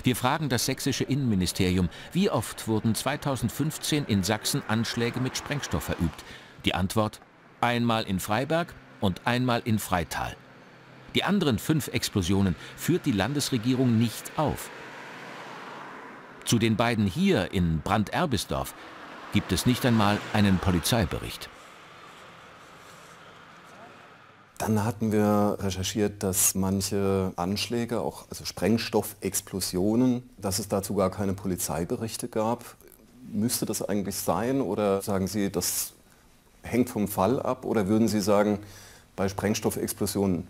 Wir fragen das sächsische Innenministerium, wie oft wurden 2015 in Sachsen Anschläge mit Sprengstoff verübt? Die Antwort, einmal in Freiberg und einmal in Freital. Die anderen fünf Explosionen führt die Landesregierung nicht auf. Zu den beiden hier in Brand-Erbisdorf gibt es nicht einmal einen Polizeibericht. Dann hatten wir recherchiert, dass manche Anschläge, auch also Sprengstoffexplosionen, dass es dazu gar keine Polizeiberichte gab. Müsste das eigentlich sein oder sagen Sie, das hängt vom Fall ab oder würden Sie sagen, bei Sprengstoffexplosionen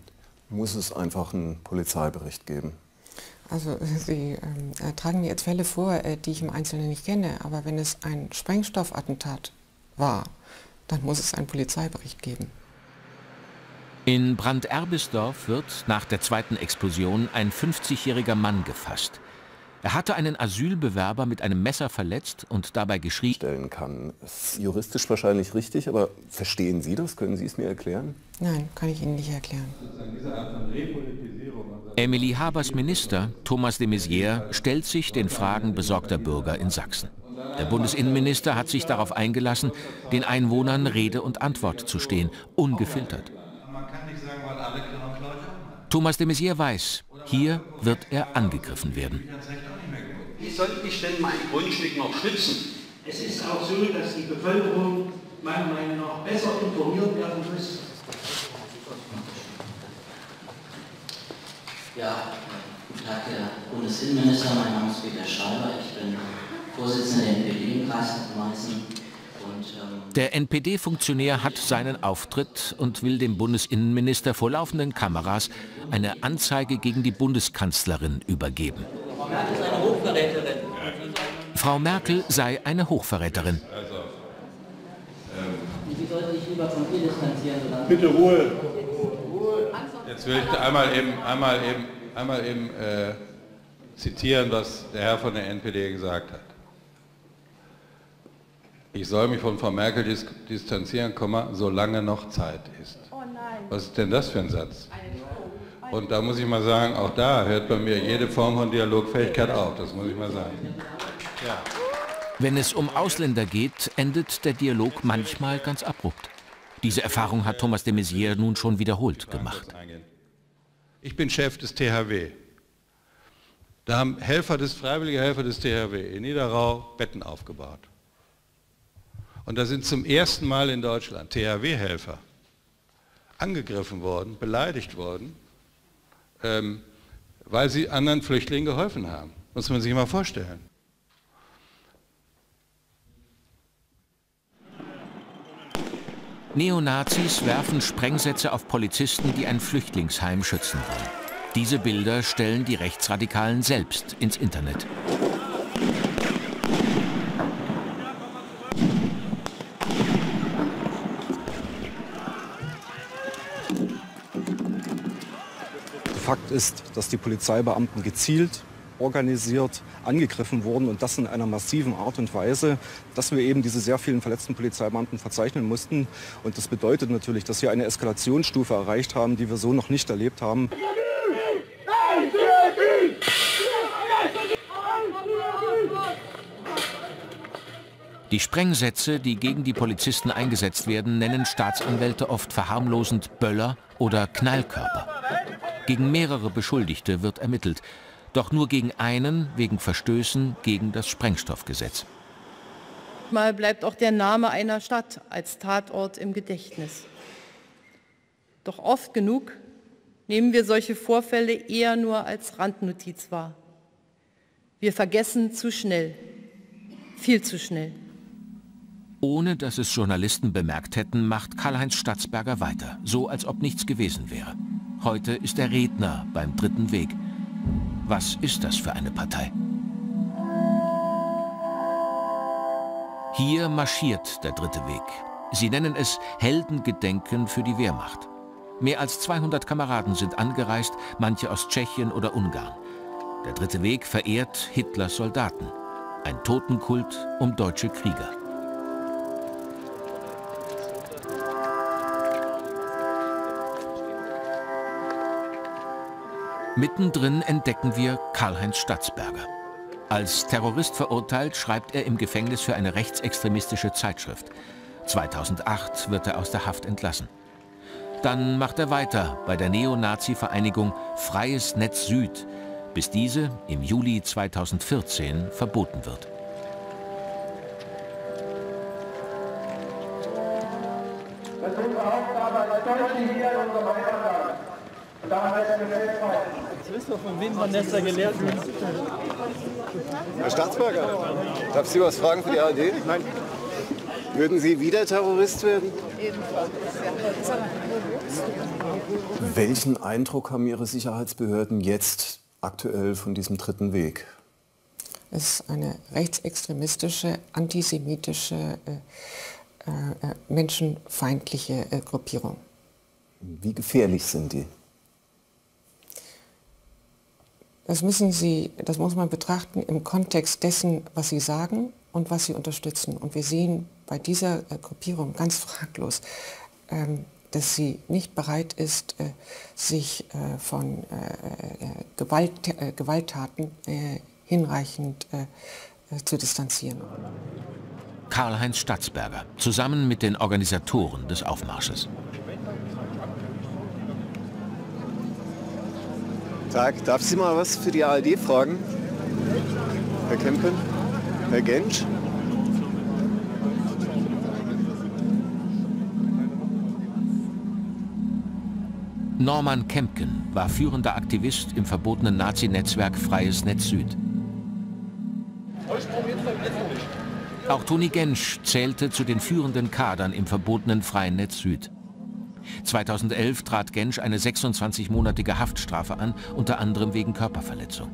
muss es einfach einen Polizeibericht geben? Also Sie äh, tragen mir jetzt Fälle vor, äh, die ich im Einzelnen nicht kenne, aber wenn es ein Sprengstoffattentat war, dann muss es einen Polizeibericht geben. In Brand-Erbisdorf wird nach der zweiten Explosion ein 50-jähriger Mann gefasst. Er hatte einen Asylbewerber mit einem Messer verletzt und dabei geschrien. Stellen kann. Das ist juristisch wahrscheinlich richtig, aber verstehen Sie das? Können Sie es mir erklären? Nein, kann ich Ihnen nicht erklären. Emily Habers Minister, Thomas de Maizière, stellt sich den Fragen besorgter Bürger in Sachsen. Der Bundesinnenminister hat sich darauf eingelassen, den Einwohnern Rede und Antwort zu stehen, ungefiltert. Thomas de Maizière weiß, hier wird er angegriffen werden. Wie soll ich denn mein Grundstück noch schützen? Es ist auch so, dass die Bevölkerung meiner Meinung nach besser informiert werden muss. Ja, guten Tag, Herr Bundesinnenminister. Mein Name ist Peter Schreiber. Ich bin Vorsitzender der NPD im Kreis Meißen. Ähm, der NPD-Funktionär hat seinen Auftritt und will dem Bundesinnenminister vor laufenden Kameras eine Anzeige gegen die Bundeskanzlerin übergeben. Frau Merkel sei eine Hochverräterin. Bitte Ruhe. Jetzt will ich einmal eben, einmal eben, einmal eben äh, zitieren, was der Herr von der NPD gesagt hat. Ich soll mich von Frau Merkel dis distanzieren, solange noch Zeit ist. Oh was ist denn das für ein Satz? Und da muss ich mal sagen, auch da hört bei mir jede Form von Dialogfähigkeit auf, das muss ich mal sagen. Ja. Wenn es um Ausländer geht, endet der Dialog manchmal ganz abrupt. Diese Erfahrung hat Thomas de Maizière nun schon wiederholt gemacht. Ich bin Chef des THW. Da haben Helfer des, freiwillige Helfer des THW in Niederrau Betten aufgebaut. Und da sind zum ersten Mal in Deutschland THW-Helfer angegriffen worden, beleidigt worden, ähm, weil sie anderen Flüchtlingen geholfen haben. Muss man sich mal vorstellen. Neonazis werfen Sprengsätze auf Polizisten, die ein Flüchtlingsheim schützen wollen. Diese Bilder stellen die Rechtsradikalen selbst ins Internet. Fakt ist, dass die Polizeibeamten gezielt organisiert angegriffen wurden und das in einer massiven Art und Weise, dass wir eben diese sehr vielen verletzten Polizeibeamten verzeichnen mussten. Und das bedeutet natürlich, dass wir eine Eskalationsstufe erreicht haben, die wir so noch nicht erlebt haben. Die Sprengsätze, die gegen die Polizisten eingesetzt werden, nennen Staatsanwälte oft verharmlosend Böller oder Knallkörper. Gegen mehrere Beschuldigte wird ermittelt, doch nur gegen einen wegen Verstößen gegen das Sprengstoffgesetz. Mal bleibt auch der Name einer Stadt als Tatort im Gedächtnis. Doch oft genug nehmen wir solche Vorfälle eher nur als Randnotiz wahr. Wir vergessen zu schnell, viel zu schnell. Ohne dass es Journalisten bemerkt hätten, macht Karl-Heinz Statzberger weiter, so als ob nichts gewesen wäre. Heute ist er Redner beim Dritten Weg. Was ist das für eine Partei? Hier marschiert der Dritte Weg. Sie nennen es Heldengedenken für die Wehrmacht. Mehr als 200 Kameraden sind angereist, manche aus Tschechien oder Ungarn. Der Dritte Weg verehrt Hitlers Soldaten. Ein Totenkult um deutsche Krieger. Mittendrin entdecken wir Karl-Heinz Statzberger. Als Terrorist verurteilt, schreibt er im Gefängnis für eine rechtsextremistische Zeitschrift. 2008 wird er aus der Haft entlassen. Dann macht er weiter bei der Neonazi-Vereinigung Freies Netz Süd, bis diese im Juli 2014 verboten wird. Das ist unsere Aufgabe als Deutsche hier in unserem Heimatland. Und daran heißen wir weltweit. Jetzt wissen wir, von wem Vanessa gelehrt wird. Herr Staatsbürger, darf ich Sie was fragen für die ARD? Nein. Würden Sie wieder Terrorist werden? Welchen Eindruck haben Ihre Sicherheitsbehörden jetzt aktuell von diesem dritten Weg? Es ist eine rechtsextremistische, antisemitische, äh, äh, menschenfeindliche äh, Gruppierung. Wie gefährlich sind die? Das müssen Sie, das muss man betrachten im Kontext dessen, was Sie sagen und was Sie unterstützen. Und wir sehen bei dieser äh, Gruppierung ganz fraglos, ähm, dass sie nicht bereit ist, äh, sich äh, von Gewalt, Gewalttaten hinreichend zu distanzieren. Karl-Heinz Statzberger, zusammen mit den Organisatoren des Aufmarsches. Tag, darf Sie mal was für die ARD fragen? Herr Kempen? Herr Gensch? Norman Kempken war führender Aktivist im verbotenen Nazi-Netzwerk Freies Netz Süd. Auch Toni Gensch zählte zu den führenden Kadern im verbotenen Freien Netz Süd. 2011 trat Gensch eine 26-monatige Haftstrafe an, unter anderem wegen Körperverletzung.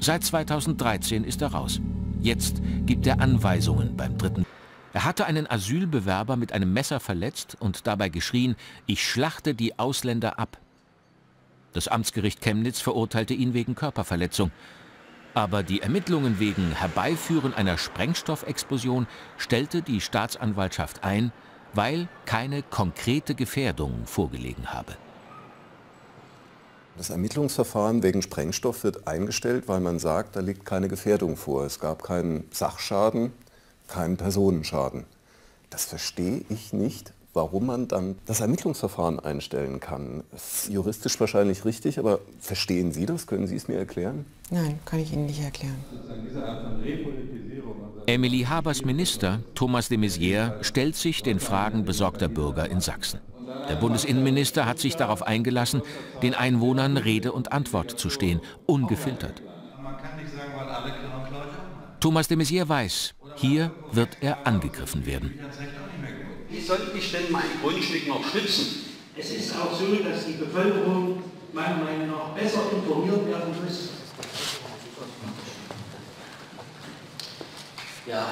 Seit 2013 ist er raus. Jetzt gibt er Anweisungen beim dritten. Er hatte einen Asylbewerber mit einem Messer verletzt und dabei geschrien, ich schlachte die Ausländer ab. Das Amtsgericht Chemnitz verurteilte ihn wegen Körperverletzung. Aber die Ermittlungen wegen Herbeiführen einer Sprengstoffexplosion stellte die Staatsanwaltschaft ein, weil keine konkrete Gefährdung vorgelegen habe. Das Ermittlungsverfahren wegen Sprengstoff wird eingestellt, weil man sagt, da liegt keine Gefährdung vor. Es gab keinen Sachschaden, keinen Personenschaden. Das verstehe ich nicht. warum man dann das Ermittlungsverfahren einstellen kann. Das ist juristisch wahrscheinlich richtig, aber verstehen Sie das? Können Sie es mir erklären? Nein, kann ich Ihnen nicht erklären. Emily Habers Minister, Thomas de Maizière, stellt sich den Fragen besorgter Bürger in Sachsen. Der Bundesinnenminister hat sich darauf eingelassen, den Einwohnern Rede und Antwort zu stehen, ungefiltert. Thomas de Maizière weiß, hier wird er angegriffen werden. Wie soll ich denn mein Grundstück noch schützen? Es ist auch so, dass die Bevölkerung meiner Meinung nach besser informiert werden muss. Ja,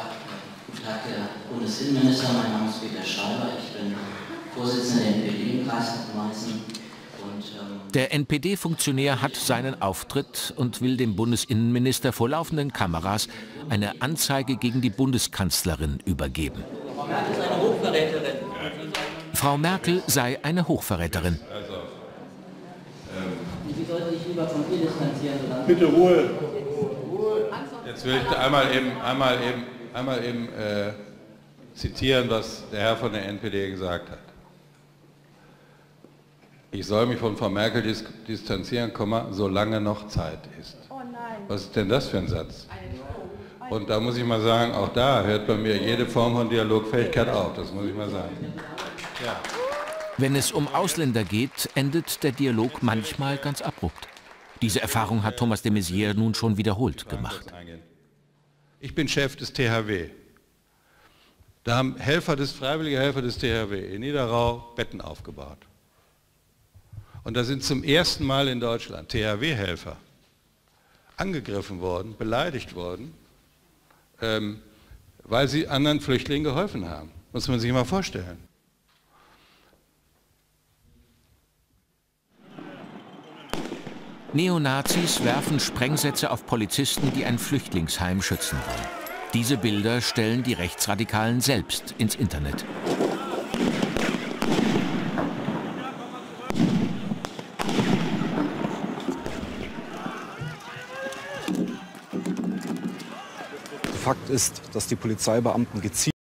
guten Tag, Herr Bundesinnenminister. Mein Name ist Peter Schreiber. Ich bin Vorsitzender der NPD im Kreis Meißen. Und, ähm Der NPD-Funktionär hat seinen Auftritt und will dem Bundesinnenminister vor laufenden Kameras eine Anzeige gegen die Bundeskanzlerin übergeben. Frau Merkel ist eine Hochverräterin. Frau Merkel sei eine Hochverräterin. Bitte Ruhe. Jetzt will ich einmal eben, einmal eben, einmal eben äh, zitieren, was der Herr von der NPD gesagt hat. Ich soll mich von Frau Merkel dis distanzieren, Komma, solange noch Zeit ist. Was ist denn das für ein Satz? Und da muss ich mal sagen, auch da hört bei mir jede Form von Dialogfähigkeit auf, das muss ich mal sagen. Ja. Wenn es um Ausländer geht, endet der Dialog manchmal ganz abrupt. Diese Erfahrung hat Thomas de Maizière nun schon wiederholt gemacht. Ich bin Chef des THW. Da haben Helfer des, freiwillige Helfer des THW in Niederrau Betten aufgebaut. Und da sind zum ersten Mal in Deutschland THW-Helfer angegriffen worden, beleidigt worden, ähm, weil sie anderen Flüchtlingen geholfen haben. Muss man sich mal vorstellen. Neonazis werfen Sprengsätze auf Polizisten, die ein Flüchtlingsheim schützen wollen. Diese Bilder stellen die Rechtsradikalen selbst ins Internet. Fakt ist, dass die Polizeibeamten gezielt